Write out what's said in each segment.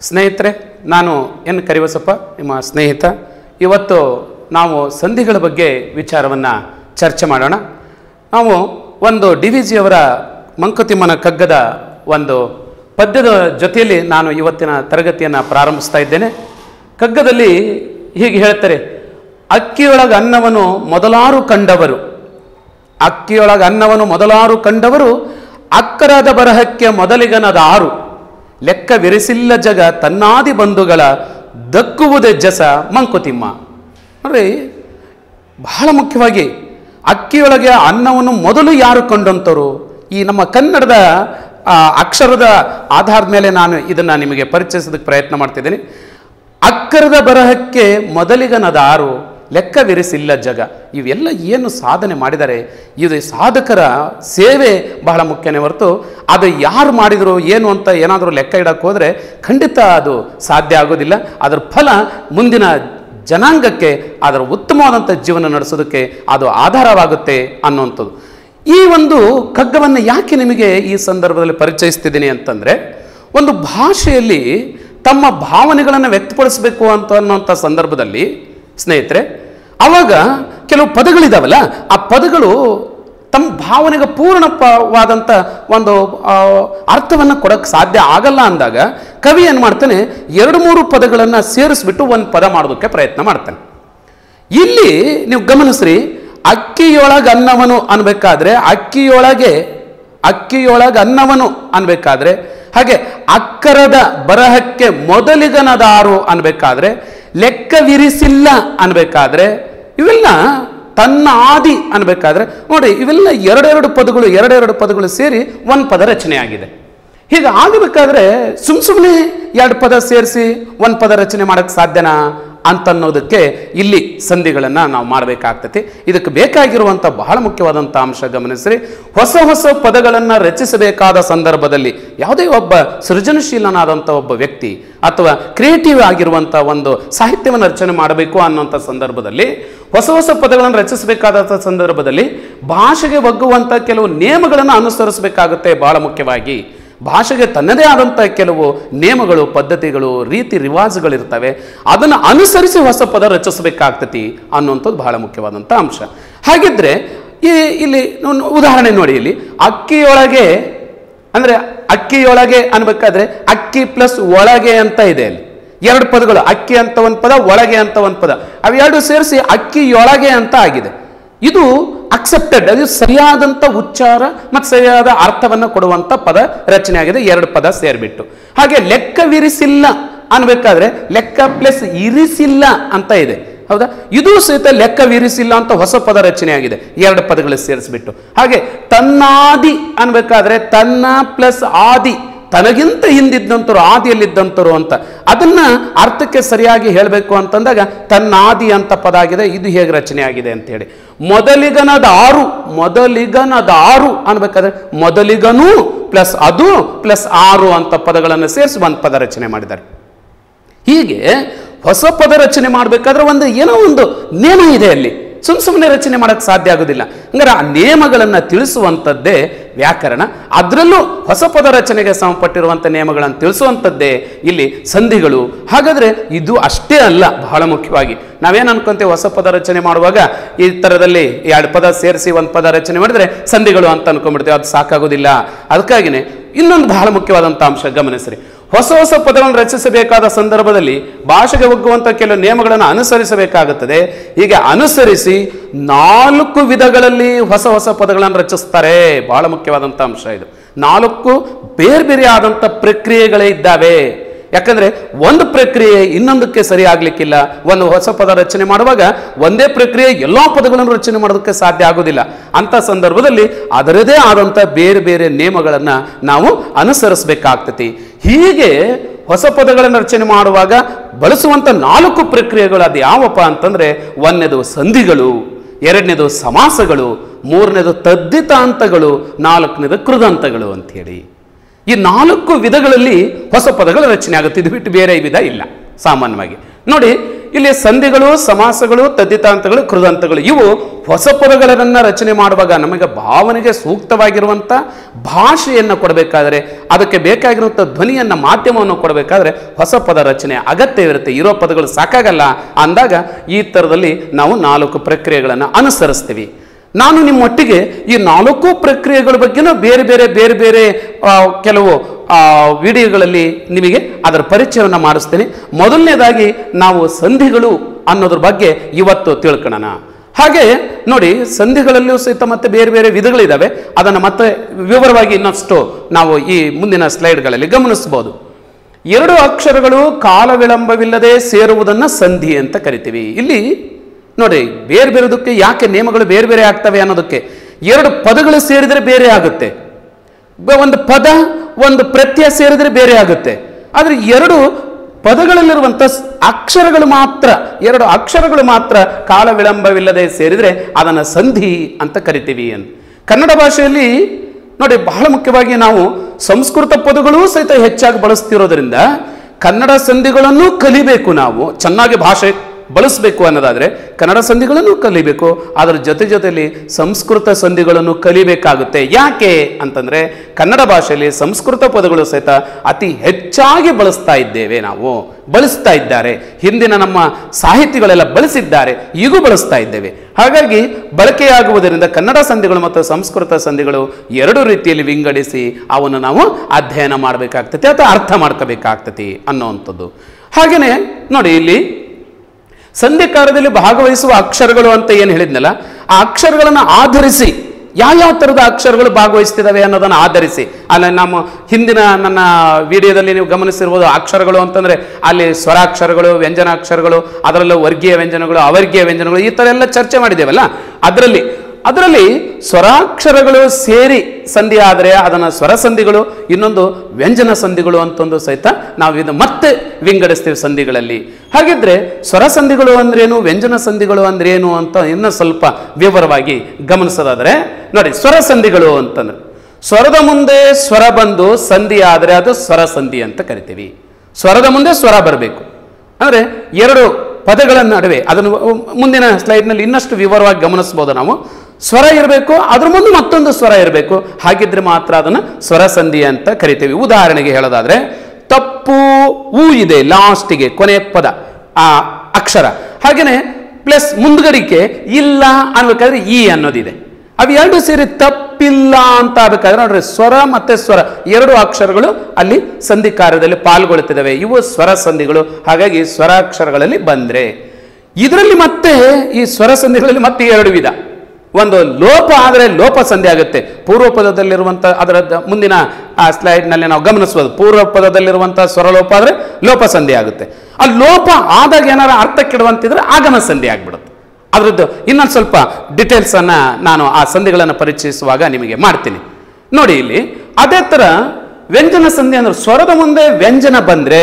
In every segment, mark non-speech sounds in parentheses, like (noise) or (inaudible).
ಸ್ನೇಹಿತರೆ, ನಾನು ಎನ್ ಕರಿವಸಪ್ಪ ನಿಮ್ಮ ಸ್ನೇಹಿತ. ಇವತ್ತು ನಾವು ಸಂಧಿಗಳ ಬಗ್ಗೆ ವಿಚಾರವನ್ನು ಚರ್ಚೆ ಮಾಡೋಣ. ನಾವು ಒಂದು ಡಿ ವಿ ಜಿಯವರ ಮಂಕುತಿಮ್ಮನ ಕಗ್ಗದ ಒಂದು ಪದ್ಯದ ಜೊತೆಯಲ್ಲಿ ನಾನು ಇವತ್ತಿನ ತರಗತಿಯನ್ನು ಪ್ರಾರಂಭಿಸ್ತಾ ಇದ್ದೇನೆ. ಕಗ್ಗದಲ್ಲಿ ಹೀಗೆ ಹೇಳ್ತಾರೆ ಅಕ್ಕಿಯೊಳಗೆ ಅನ್ನವನ್ನು ಮೊದಲಾರು ಕಂಡವರು. ಅಕ್ಕಿಯೊಳಗೆ ಅನ್ನವನ್ನು ಮೊದಲಾರು ಕಂಡವರು, ಅಕ್ಕರಾದ ಬರಹಕ್ಕೆ ಮೊದಲಿಗನದ ಆರು ಲೆಕ್ಕವಿರಿಸಿಲ್ಲ ಜಗ ತನ್ನಾದಿ ಬಂಧುಗಳ ದಕ್ಕುವುದೇ ಜಸ ಮಂಕುತಿಮ್ಮ. ನೋಡ್ರಿ, ಬಹಳ ಮುಖ್ಯವಾಗಿ ಅಕ್ಕಿಯೊಳಗೆ ಅನ್ನವನ್ನು ಮೊದಲು ಯಾರು ಕಂಡಂಥವ್ರು ಈ ನಮ್ಮ ಕನ್ನಡದ ಅಕ್ಷರದ ಆಧಾರದ ಮೇಲೆ ನಾನು ಇದನ್ನು ನಿಮಗೆ ಪರಿಚಯಿಸೋದಕ್ಕೆ ಪ್ರಯತ್ನ ಮಾಡ್ತಿದ್ದೀನಿ. ಅಕ್ಕರದ ಬರಹಕ್ಕೆ ಮೊದಲಿಗನದ ಆರು ಲೆಕ್ಕವಿರಿಸಿಲ್ಲ ಜಗ. ಇವೆಲ್ಲ ಏನು ಸಾಧನೆ ಮಾಡಿದ್ದಾರೆ ಇದು ಸಾಧಕರ ಸೇವೆ ಬಹಳ ಮುಖ್ಯನೇ ಹೊರತು, ಅದು ಯಾರು ಮಾಡಿದರು, ಏನು ಅಂತ ಏನಾದರೂ ಲೆಕ್ಕ ಇಡಕ್ಕೆ ಹೋದರೆ ಖಂಡಿತ ಅದು ಸಾಧ್ಯ ಆಗೋದಿಲ್ಲ. ಅದರ ಫಲ ಮುಂದಿನ ಜನಾಂಗಕ್ಕೆ, ಅದರ ಉತ್ತಮವಾದಂಥ ಜೀವನ ನಡೆಸೋದಕ್ಕೆ ಅದು ಆಧಾರವಾಗುತ್ತೆ ಅನ್ನುವಂಥದ್ದು. ಈ ಒಂದು ಕಗ್ಗವನ್ನು ಯಾಕೆ ನಿಮಗೆ ಈ ಸಂದರ್ಭದಲ್ಲಿ ಪರಿಚಯಿಸ್ತಿದ್ದೀನಿ ಅಂತಂದರೆ, ಒಂದು ಭಾಷೆಯಲ್ಲಿ ತಮ್ಮ ಭಾವನೆಗಳನ್ನು ವ್ಯಕ್ತಪಡಿಸಬೇಕು ಅಂತ ಅನ್ನುವಂಥ ಸಂದರ್ಭದಲ್ಲಿ ಸ್ನೇಹಿತರೆ, ಅವಾಗ ಕೆಲವು ಪದಗಳಿದಾವಲ್ಲ, ಆ ಪದಗಳು ತಮ್ಮ ಭಾವನೆಗೆ ಪೂರ್ಣವಾದಂಥ ಒಂದು ಅರ್ಥವನ್ನು ಕೊಡೋಕ್ಕೆ ಸಾಧ್ಯ ಆಗಲ್ಲ ಅಂದಾಗ ಕವಿ ಏನು ಮಾಡ್ತಾನೆ, ಎರಡು ಮೂರು ಪದಗಳನ್ನು ಸೇರಿಸ್ಬಿಟ್ಟು ಒಂದು ಪದ ಮಾಡೋದಕ್ಕೆ ಪ್ರಯತ್ನ ಮಾಡ್ತಾನೆ. ಇಲ್ಲಿ ನೀವು ಗಮನಿಸ್ರಿ, ಅಕ್ಕಿಯೊಳಗೆ ಅನ್ನವನು ಅನ್ಬೇಕಾದ್ರೆ, ಅಕ್ಕಿಯೊಳಗೆ ಅಕ್ಕಿಯೊಳಗೆ ಅನ್ನವನು ಅನ್ಬೇಕಾದ್ರೆ, ಹಾಗೆ ಅಕ್ಕರದ ಬರಹಕ್ಕೆ ಮೊದಲಿಗನದಾರು ಅನ್ಬೇಕಾದ್ರೆ ಲೆಕ್ಕವಿರಿಸಿಲ್ಲ ಅನ್ಬೇಕಾದ್ರೆ ಇವೆಲ್ಲ ತನ್ನ ಆದಿ ಅನ್ಬೇಕಾದ್ರೆ ನೋಡಿ, ಇವೆಲ್ಲ ಎರಡೆರಡು ಪದಗಳು ಎರಡೆರಡು ಪದಗಳು ಸೇರಿ ಒಂದು ಪದ ರಚನೆ ಆಗಿದೆ. ಹೀಗೆ ಆಗಬೇಕಾದ್ರೆ ಸುಮ್ ಸುಮ್ಮನೆ ಎರಡು ಪದ ಸೇರಿಸಿ ಒಂದು ಪದ ರಚನೆ ಮಾಡೋಕ್ಕೆ ಸಾಧ್ಯನಾ? ಅಂತನ್ನೋದಕ್ಕೆ ಇಲ್ಲಿ ಸಂಧಿಗಳನ್ನು ನಾವು ಮಾಡಬೇಕಾಗ್ತೈತಿ. ಇದಕ್ಕೆ ಬೇಕಾಗಿರುವಂಥ ಬಹಳ ಮುಖ್ಯವಾದಂಥ ಅಂಶ ಗಮನಿಸ್ರಿ. ಹೊಸ ಹೊಸ ಪದಗಳನ್ನು ರಚಿಸಬೇಕಾದ ಸಂದರ್ಭದಲ್ಲಿ ಯಾವುದೇ ಒಬ್ಬ ಸೃಜನಶೀಲನಾದಂಥ ಒಬ್ಬ ವ್ಯಕ್ತಿ ಅಥವಾ ಕ್ರಿಯೇಟಿವ್ ಆಗಿರುವಂಥ ಒಂದು ಸಾಹಿತ್ಯವನ್ನು ರಚನೆ ಮಾಡಬೇಕು ಅನ್ನೋಂಥ ಸಂದರ್ಭದಲ್ಲಿ, ಹೊಸ ಹೊಸ ಪದಗಳನ್ನು ರಚಿಸಬೇಕಾದಂಥ ಸಂದರ್ಭದಲ್ಲಿ ಭಾಷೆಗೆ ಒಗ್ಗುವಂಥ ಕೆಲವು ನಿಯಮಗಳನ್ನು ಅನುಸರಿಸಬೇಕಾಗುತ್ತೆ ಬಹಳ ಮುಖ್ಯವಾಗಿ. ಭಾಷೆಗೆ ತನ್ನದೇ ಆದಂಥ ಕೆಲವು ನಿಯಮಗಳು, ಪದ್ಧತಿಗಳು, ರೀತಿ ರಿವಾಜುಗಳಿರ್ತವೆ. ಅದನ್ನು ಅನುಸರಿಸಿ ಹೊಸ ಪದ ರಚಿಸಬೇಕಾಗ್ತತಿ ಅನ್ನುವಂಥದ್ದು ಬಹಳ ಮುಖ್ಯವಾದಂಥ ಅಂಶ. ಹಾಗಿದ್ರೆ ಈ ಇಲ್ಲಿ ಉದಾಹರಣೆ ನೋಡಿ ಇಲ್ಲಿ. ಅಕ್ಕಿಯೊಳಗೆ, ಅಂದರೆ ಅಕ್ಕಿಯೊಳಗೆ ಅನ್ಬೇಕಾದ್ರೆ ಅಕ್ಕಿ ಪ್ಲಸ್ ಒಳಗೆ ಅಂತ ಇದೆ ಅಲ್ಲಿ ಎರಡು ಪದಗಳು, ಅಕ್ಕಿ ಅಂತ ಒಂದು ಪದ, ಒಳಗೆ ಅಂತ ಒಂದು ಪದ. ಅವೆರಡು ಸೇರಿಸಿ ಅಕ್ಕಿಯೊಳಗೆ ಅಂತ ಆಗಿದೆ. ಇದು ಅಕ್ಸೆಪ್ಟೆಡ್ ಅದು ಸರಿಯಾದಂಥ ಉಚ್ಚಾರ ಮತ್ತು ಸರಿಯಾದ ಅರ್ಥವನ್ನು ಕೊಡುವಂಥ ಪದ ರಚನೆ ಆಗಿದೆ ಎರಡು ಪದ ಸೇರಿಬಿಟ್ಟು. ಹಾಗೆ ಲೆಕ್ಕವಿರಿಸಿಲ್ಲ ಅನ್ಬೇಕಾದ್ರೆ ಲೆಕ್ಕ ಪ್ಲಸ್ ಇರಿಸಿಲ್ಲ ಅಂತ ಇದೆ. ಹೌದಾ? ಇದು ಸಹಿತ ಲೆಕ್ಕವಿರಿಸಿಲ್ಲ ಅಂತ ಹೊಸ ಪದ ರಚನೆ ಆಗಿದೆ ಎರಡು ಪದಗಳು ಸೇರಿಸ್ಬಿಟ್ಟು. ಹಾಗೆ ತನ್ನಾದಿ ಅನ್ಬೇಕಾದ್ರೆ ತನ್ನ ಪ್ಲಸ್ ಆದಿ ತನಗಿಂತ ಹಿಂದಿದ್ದಂಥರು ಆದಿಯಲ್ಲಿದ್ದಂಥರು ಅಂತ. ಅದನ್ನ ಅರ್ಥಕ್ಕೆ ಸರಿಯಾಗಿ ಹೇಳಬೇಕು ಅಂತಂದಾಗ ತನ್ನ ಆದಿ ಅಂತ ಪದ ಆಗಿದೆ ಇದು ಹೇಗೆ ರಚನೆ ಆಗಿದೆ ಅಂತ ಹೇಳಿ. ಮೊದಲಿಗನದ ಆರು ಮೊದಲಿಗನದ ಆರು ಅನ್ಬೇಕಾದ್ರೆ, ಮೊದಲಿಗನು ಪ್ಲಸ್ ಅದು ಪ್ಲಸ್ ಆರು ಅಂತ ಪದಗಳನ್ನು ಸೇರಿಸಿ ಒಂದು ಪದ ರಚನೆ ಮಾಡಿದ್ದಾರೆ. ಹೀಗೆ ಹೊಸ ಪದ ರಚನೆ ಮಾಡಬೇಕಾದ್ರೆ ಒಂದು ಏನೋ ಒಂದು ನೇಮ ಇದೆ ಅಲ್ಲಿ. ಸುಮ್ ಸುಮ್ಮನೆ ರಚನೆ ಮಾಡೋಕ್ಕೆ ಸಾಧ್ಯ ಆಗೋದಿಲ್ಲ. ಹಂಗಾರೆ ಆ ನಿಯಮಗಳನ್ನು ತಿಳಿಸುವಂಥದ್ದೇ ವ್ಯಾಕರಣ. ಅದರಲ್ಲೂ ಹೊಸ ಪದ ರಚನೆಗೆ ಸಂಬಂಧಪಟ್ಟಿರುವಂಥ ನಿಯಮಗಳನ್ನು ತಿಳಿಸುವಂಥದ್ದೇ ಇಲ್ಲಿ ಸಂಧಿಗಳು. ಹಾಗಾದರೆ ಇದು ಅಷ್ಟೇ ಅಲ್ಲ, ಬಹಳ ಮುಖ್ಯವಾಗಿ. ನಾವೇನು ಅನ್ಕೊಂತೇವೆ ಹೊಸ ಪದ ರಚನೆ ಮಾಡುವಾಗ ಈ ಥರದಲ್ಲಿ ಎರಡು ಪದ ಸೇರಿಸಿ ಒಂದು ಪದ ರಚನೆ ಮಾಡಿದ್ರೆ ಸಂಧಿಗಳು ಅಂತ ಅನ್ಕೊಂಡ್ಬಿಡ್ತೇವೆ, ಅದು ಸಾಕಾಗೋದಿಲ್ಲ. ಅದಕ್ಕಾಗಿನೇ ಇನ್ನೊಂದು ಬಹಳ ಮುಖ್ಯವಾದಂಥ ಅಂಶ ಗಮನಿಸ್ರಿ. ಹೊಸ ಹೊಸ ಪದಗಳನ್ನು ರಚಿಸಬೇಕಾದ ಸಂದರ್ಭದಲ್ಲಿ ಭಾಷೆಗೆ ಒಗ್ಗುವಂಥ ಕೆಲವು ನಿಯಮಗಳನ್ನು ಅನುಸರಿಸಬೇಕಾಗುತ್ತದೆ. ಹೀಗೆ ಅನುಸರಿಸಿ ನಾಲ್ಕು ವಿಧಗಳಲ್ಲಿ ಹೊಸ ಹೊಸ ಪದಗಳನ್ನು ರಚಿಸ್ತಾರೆ. ಬಹಳ ಮುಖ್ಯವಾದಂಥ ಅಂಶ ಇದು. ನಾಲ್ಕು ಬೇರೆ ಬೇರೆ ಆದಂಥ ಪ್ರಕ್ರಿಯೆಗಳೇ ಇದ್ದಾವೆ. ಯಾಕಂದ್ರೆ ಒಂದು ಪ್ರಕ್ರಿಯೆ ಇನ್ನೊಂದಕ್ಕೆ ಸರಿ ಆಗ್ಲಿಕ್ಕಿಲ್ಲ ಒಂದು ಹೊಸ ಪದ ರಚನೆ ಮಾಡುವಾಗ ಒಂದೇ ಪ್ರಕ್ರಿಯೆ ಎಲ್ಲ ಪದಗಳನ್ನು ರಚನೆ ಮಾಡೋದಕ್ಕೆ ಸಾಧ್ಯ ಆಗೋದಿಲ್ಲ. ಅಂತ ಸಂದರ್ಭದಲ್ಲಿ ಅದರದೇ ಆದಂಥ ಬೇರೆ ಬೇರೆ ನಿಯಮಗಳನ್ನು ನಾವು ಅನುಸರಿಸಬೇಕಾಗ್ತತಿ. ಹೀಗೆ ಹೊಸ ಪದಗಳನ್ನು ರಚನೆ ಮಾಡುವಾಗ ಬಳಸುವಂಥ ನಾಲ್ಕು ಪ್ರಕ್ರಿಯೆಗಳು ಅದು ಯಾವಪ್ಪ ಅಂತಂದ್ರೆ ಒಂದನೇದು ಸಂಧಿಗಳು, ಎರಡನೇದು ಸಮಾಸಗಳು, ಮೂರನೇದು ತದ್ದಿತಾಂತಗಳು ನಾಲ್ಕನೇದು ಕೃದಂತಗಳು ಅಂಥೇಳಿ ಈ ನಾಲ್ಕು ವಿಧಗಳಲ್ಲಿ ಹೊಸ ಪದಗಳ ರಚನೆ ಆಗುತ್ತೆ. ಇದು ಬಿಟ್ಟು ಬೇರೆ ವಿಧ ಇಲ್ಲ, ಸಾಮಾನ್ಯವಾಗಿ. ನೋಡಿ, ಇಲ್ಲಿ ಸಂಧಿಗಳು, ಸಮಾಸಗಳು ತದ್ದಿತಾಂತಗಳು ಕೃದಂತಗಳು, ಇವು ಹೊಸ ಪದಗಳನ್ನ ರಚನೆ ಮಾಡುವಾಗ ನಮಗೆ ಭಾವನೆಗೆ ಸೂಕ್ತವಾಗಿರುವಂಥ ಭಾಷೆಯನ್ನು ಕೊಡಬೇಕಾದರೆ, ಅದಕ್ಕೆ ಬೇಕಾಗಿರುವಂಥ ಧ್ವನಿಯನ್ನ ಮಾಧ್ಯಮವನ್ನು ಕೊಡಬೇಕಾದ್ರೆ ಹೊಸ ಪದ ರಚನೆ ಅಗತ್ಯವಿರುತ್ತೆ. ಇರೋ ಪದಗಳು ಸಾಕಾಗಲ್ಲ. ಅಂದಾಗ ಈ ಥರದಲ್ಲಿ ನಾವು ನಾಲ್ಕು ಪ್ರಕ್ರಿಯೆಗಳನ್ನು ಅನುಸರಿಸ್ತೀವಿ. ನಾನು ನಿಮ್ಮೊಟ್ಟಿಗೆ ಈ ನಾಲ್ಕು ಪ್ರಕ್ರಿಯೆಗಳ ಬಗ್ಗೆನೂ ಬೇರೆ ಬೇರೆ ಬೇರೆ ಬೇರೆ ಕೆಲವು ವಿಡಿಯೋಗಳಲ್ಲಿ ನಿಮಗೆ ಅದರ ಪರಿಚಯವನ್ನು ಮಾಡಿಸ್ತೇನೆ. ಮೊದಲನೇದಾಗಿ ನಾವು ಸಂಧಿಗಳು ಅನ್ನೋದ್ರ ಬಗ್ಗೆ ಇವತ್ತು ತಿಳ್ಕೊಳ್ಳೋಣ ಹಾಗೆ ನೋಡಿ ಸಂಧಿಗಳಲ್ಲಿಯೂ ಸಹಿತ ಮತ್ತೆ ಬೇರೆ ಬೇರೆ ವಿಧಗಳಿದ್ದಾವೆ ಅದನ್ನು ಮತ್ತೆ ವಿವರವಾಗಿ ಇನ್ನಷ್ಟು ನಾವು ಈ ಮುಂದಿನ ಸ್ಲೈಡ್ಗಳಲ್ಲಿ ಗಮನಿಸ್ಬೋದು. ಎರಡು ಅಕ್ಷರಗಳು ಕಾಲ ವಿಳಂಬವಿಲ್ಲದೆ ಸೇರುವುದನ್ನು ಸಂಧಿ ಅಂತ ಕರಿತೀವಿ. ಇಲ್ಲಿ ನೋಡಿ, ಬೇರೆ ಬೇರೆದಕ್ಕೆ ಯಾಕೆ ನಿಯಮಗಳು ಬೇರೆ ಬೇರೆ ಆಗ್ತವೆ ಅನ್ನೋದಕ್ಕೆ ಎರಡು ಪದಗಳು ಸೇರಿದರೆ ಬೇರೆ ಆಗುತ್ತೆ. ಒಂದು ಪದ, ಒಂದು ಪ್ರತ್ಯಯ ಸೇರಿದರೆ ಬೇರೆ ಆಗುತ್ತೆ. ಆದರೆ ಎರಡು ಪದಗಳಲ್ಲಿರುವಂಥ ಅಕ್ಷರಗಳು ಮಾತ್ರ, ಎರಡು ಅಕ್ಷರಗಳು ಮಾತ್ರ ಕಾಲ ವಿಳಂಬವಿಲ್ಲದೆ ಸೇರಿದರೆ ಅದನ್ನು ಸಂಧಿ ಅಂತ ಕರಿತೀವಿ ಅಂತ ಕನ್ನಡ ಭಾಷೆಯಲ್ಲಿ ನೋಡಿ, ಬಹಳ ಮುಖ್ಯವಾಗಿ ನಾವು ಸಂಸ್ಕೃತ ಪದಗಳೂ ಸಹಿತ ಹೆಚ್ಚಾಗಿ ಬಳಸ್ತಿರೋದ್ರಿಂದ ಕನ್ನಡ ಸಂಧಿಗಳನ್ನು ಕಲಿಬೇಕು ನಾವು. ಚೆನ್ನಾಗಿ ಭಾಷೆ ಬಳಸಬೇಕು ಅನ್ನೋದಾದರೆ ಕನ್ನಡ ಸಂಧಿಗಳನ್ನು ಕಲಿಬೇಕು ಅದರ ಜೊತೆ ಜೊತೆಯಲ್ಲಿ ಸಂಸ್ಕೃತ ಸಂಧಿಗಳನ್ನು ಕಲಿಬೇಕಾಗುತ್ತೆ. ಯಾಕೆ ಅಂತಂದರೆ ಕನ್ನಡ ಭಾಷೆಯಲ್ಲಿ ಸಂಸ್ಕೃತ ಪದಗಳು ಸಹಿತ ಅತಿ ಹೆಚ್ಚಾಗಿ ಬಳಸ್ತಾ ಇದ್ದೇವೆ ನಾವು, ಬಳಸ್ತಾ ಇದ್ದಾರೆ. ಹಿಂದಿನ ನಮ್ಮ ಸಾಹಿತಿಗಳೆಲ್ಲ ಬಳಸಿದ್ದಾರೆ, ಈಗೂ ಬಳಸ್ತಾ ಇದ್ದೇವೆ. ಹಾಗಾಗಿ ಬಳಕೆಯಾಗುವುದರಿಂದ ಕನ್ನಡ ಸಂಧಿಗಳು ಮತ್ತು ಸಂಸ್ಕೃತ ಸಂಧಿಗಳು ಎರಡು ರೀತಿಯಲ್ಲಿ ವಿಂಗಡಿಸಿ ಅವನ್ನು ನಾವು ಅಧ್ಯಯನ ಮಾಡಬೇಕಾಗ್ತದೆ ಅಥವಾ ಅರ್ಥ ಮಾಡ್ಕೋಬೇಕಾಗ್ತತಿ ಅನ್ನೋವಂಥದ್ದು ಹಾಗೆಯೇ ನೋಡಿ ಇಲ್ಲಿ ಸಂಧಿಕಾರದಲ್ಲಿ ಭಾಗವಹಿಸುವ ಅಕ್ಷರಗಳು ಅಂತ ಏನು ಹೇಳಿದ್ನಲ್ಲ, ಆ ಅಕ್ಷರಗಳನ್ನು ಆಧರಿಸಿ, ಯಾವ್ಯಾವ ಥರದ ಅಕ್ಷರಗಳು ಭಾಗವಹಿಸ್ತಿದ್ದಾವೆ ಅನ್ನೋದನ್ನು ಆಧರಿಸಿ, ಅಲ್ಲಿ ನಮ್ಮ ಹಿಂದಿನ ನನ್ನ ವಿಡಿಯೋದಲ್ಲಿ ನೀವು ಗಮನಿಸಿರ್ಬೋದು ಅಕ್ಷರಗಳು ಅಂತಂದರೆ ಅಲ್ಲಿ ಸ್ವರಾಕ್ಷರಗಳು, ವ್ಯಂಜನಾಕ್ಷರಗಳು, ಅದರಲ್ಲೂ ವರ್ಗೀಯ ವ್ಯಂಜನಗಳು, ಅವರ್ಗೀಯ ವ್ಯಂಜನಗಳು ಈ ಥರ ಎಲ್ಲ ಚರ್ಚೆ ಮಾಡಿದ್ದೇವಲ್ಲ, ಅದರಲ್ಲಿ ಅದರಲ್ಲಿ ಸ್ವರಾಕ್ಷರಗಳು ಸೇರಿ ಸಂಧಿ ಆದರೆ ಅದನ್ನು ಸ್ವರ ಸಂಧಿಗಳು ಇನ್ನೊಂದು ವ್ಯಂಜನ ಸಂಧಿಗಳು ಅಂತಂದು ಸಹಿತ ನಾವು ಇದು ಮತ್ತೆ ವಿಂಗಡಿಸ್ತೀವಿ ಸಂಧಿಗಳಲ್ಲಿ. ಹಾಗಿದ್ರೆ ಸ್ವರ ಸಂಧಿಗಳು ಅಂದ್ರೇನು, ವ್ಯಂಜನ ಸಂಧಿಗಳು ಅಂದ್ರೇನು ಅಂತ ಇನ್ನೂ ಸ್ವಲ್ಪ ವಿವರವಾಗಿ ಗಮನಿಸೋದಾದ್ರೆ, ನೋಡಿ ಸ್ವರ ಸಂಧಿಗಳು ಅಂತಂದ್ರೆ, ಸ್ವರದ ಮುಂದೆ ಸ್ವರ ಬಂದು ಸಂಧಿ ಆದರೆ ಅದು ಸ್ವರ ಸಂಧಿ ಅಂತ ಕರಿತೀವಿ. ಸ್ವರದ ಮುಂದೆ ಸ್ವರ ಬರಬೇಕು. ಅಂದರೆ ಎರಡು ಪದಗಳ ನಡುವೆ, ಅದನ್ನು ಮುಂದಿನ ಸ್ಲೈಡ್ನಲ್ಲಿ ಇನ್ನಷ್ಟು ವಿವರವಾಗಿ ಗಮನಿಸ್ಬೋದು ನಾವು. ಸ್ವರ ಇರಬೇಕು, ಅದ್ರ ಮುಂದೆ ಮತ್ತೊಂದು ಸ್ವರ ಇರಬೇಕು. ಹಾಗಿದ್ರೆ ಮಾತ್ರ ಅದನ್ನು ಸ್ವರ ಸಂಧಿ ಅಂತ ಕರಿತೀವಿ. ಉದಾಹರಣೆಗೆ ಹೇಳೋದಾದ್ರೆ, ತಪ್ಪು ಊ ಇದೆ ಲಾಸ್ಟಿಗೆ ಕೊನೆ ಪದ, ಆ, ಅಕ್ಷರ. ಹಾಗೆಯೇ ಪ್ಲಸ್ ಮುಂದ್ಗಡಿಕೆ ಇಲ್ಲ ಅನ್ಬೇಕಾದ್ರೆ ಈ ಅನ್ನೋದಿದೆ. ಅವು ಎರಡು ಸೇರಿ ತಪ್ಪಿಲ್ಲ ಅಂತ ಆಗಬೇಕಾದ್ರೆ ನೋಡ್ರಿ, ಸ್ವರ ಮತ್ತೆ ಸ್ವರ, ಎರಡು ಅಕ್ಷರಗಳು ಅಲ್ಲಿ ಸಂಧಿ ಕಾರ್ಯದಲ್ಲಿ ಪಾಲ್ಗೊಳ್ಳುತ್ತಿದ್ದಾವೆ. ಇವು ಸ್ವರ ಸಂಧಿಗಳು. ಹಾಗಾಗಿ ಸ್ವರಾಕ್ಷರಗಳಲ್ಲಿ ಬಂದ್ರೆ, ಇದರಲ್ಲಿ ಮತ್ತೆ ಈ ಸ್ವರ ಸಂಧಿಗಳಲ್ಲಿ ಮತ್ತೆ ಎರಡು ವಿಧ. ಒಂದು ಲೋಪ ಆದರೆ ಲೋಪ ಸಂಧಿ ಆಗುತ್ತೆ. ಪೂರ್ವ ಪದದಲ್ಲಿರುವಂಥ ಅದರ ಮುಂದಿನ, ಆ ಸ್ಲೈಡ್ನಲ್ಲಿ ನಾವು ಗಮನಿಸ್ಬೋದು. ಪೂರ್ವ ಪದದಲ್ಲಿರುವಂಥ ಸ್ವರಲೋಪ ಆದರೆ ಲೋಪ ಸಂಧಿ ಆಗುತ್ತೆ. ಆ ಲೋಪ ಆದಾಗ ಏನಾರ ಅರ್ಥ ಕೆಡುವಂತಿದ್ರೆ ಆಗಮ ಸಂಧಿ ಆಗ್ಬಿಡುತ್ತೆ. ಅದರದ್ದು ಇನ್ನೊಂದು ಸ್ವಲ್ಪ ಡೀಟೇಲ್ಸ್ ಅನ್ನ ನಾನು ಆ ಸಂಧಿಗಳನ್ನು ಪರಿಚಯಿಸುವಾಗ ನಿಮಗೆ ಮಾಡ್ತೀನಿ. ನೋಡಿ ಇಲ್ಲಿ, ಅದೇ ಥರ ವ್ಯಂಜನ ಸಂಧಿ ಅಂದ್ರೆ ಸ್ವರದ ಮುಂದೆ ವ್ಯಂಜನ ಬಂದ್ರೆ,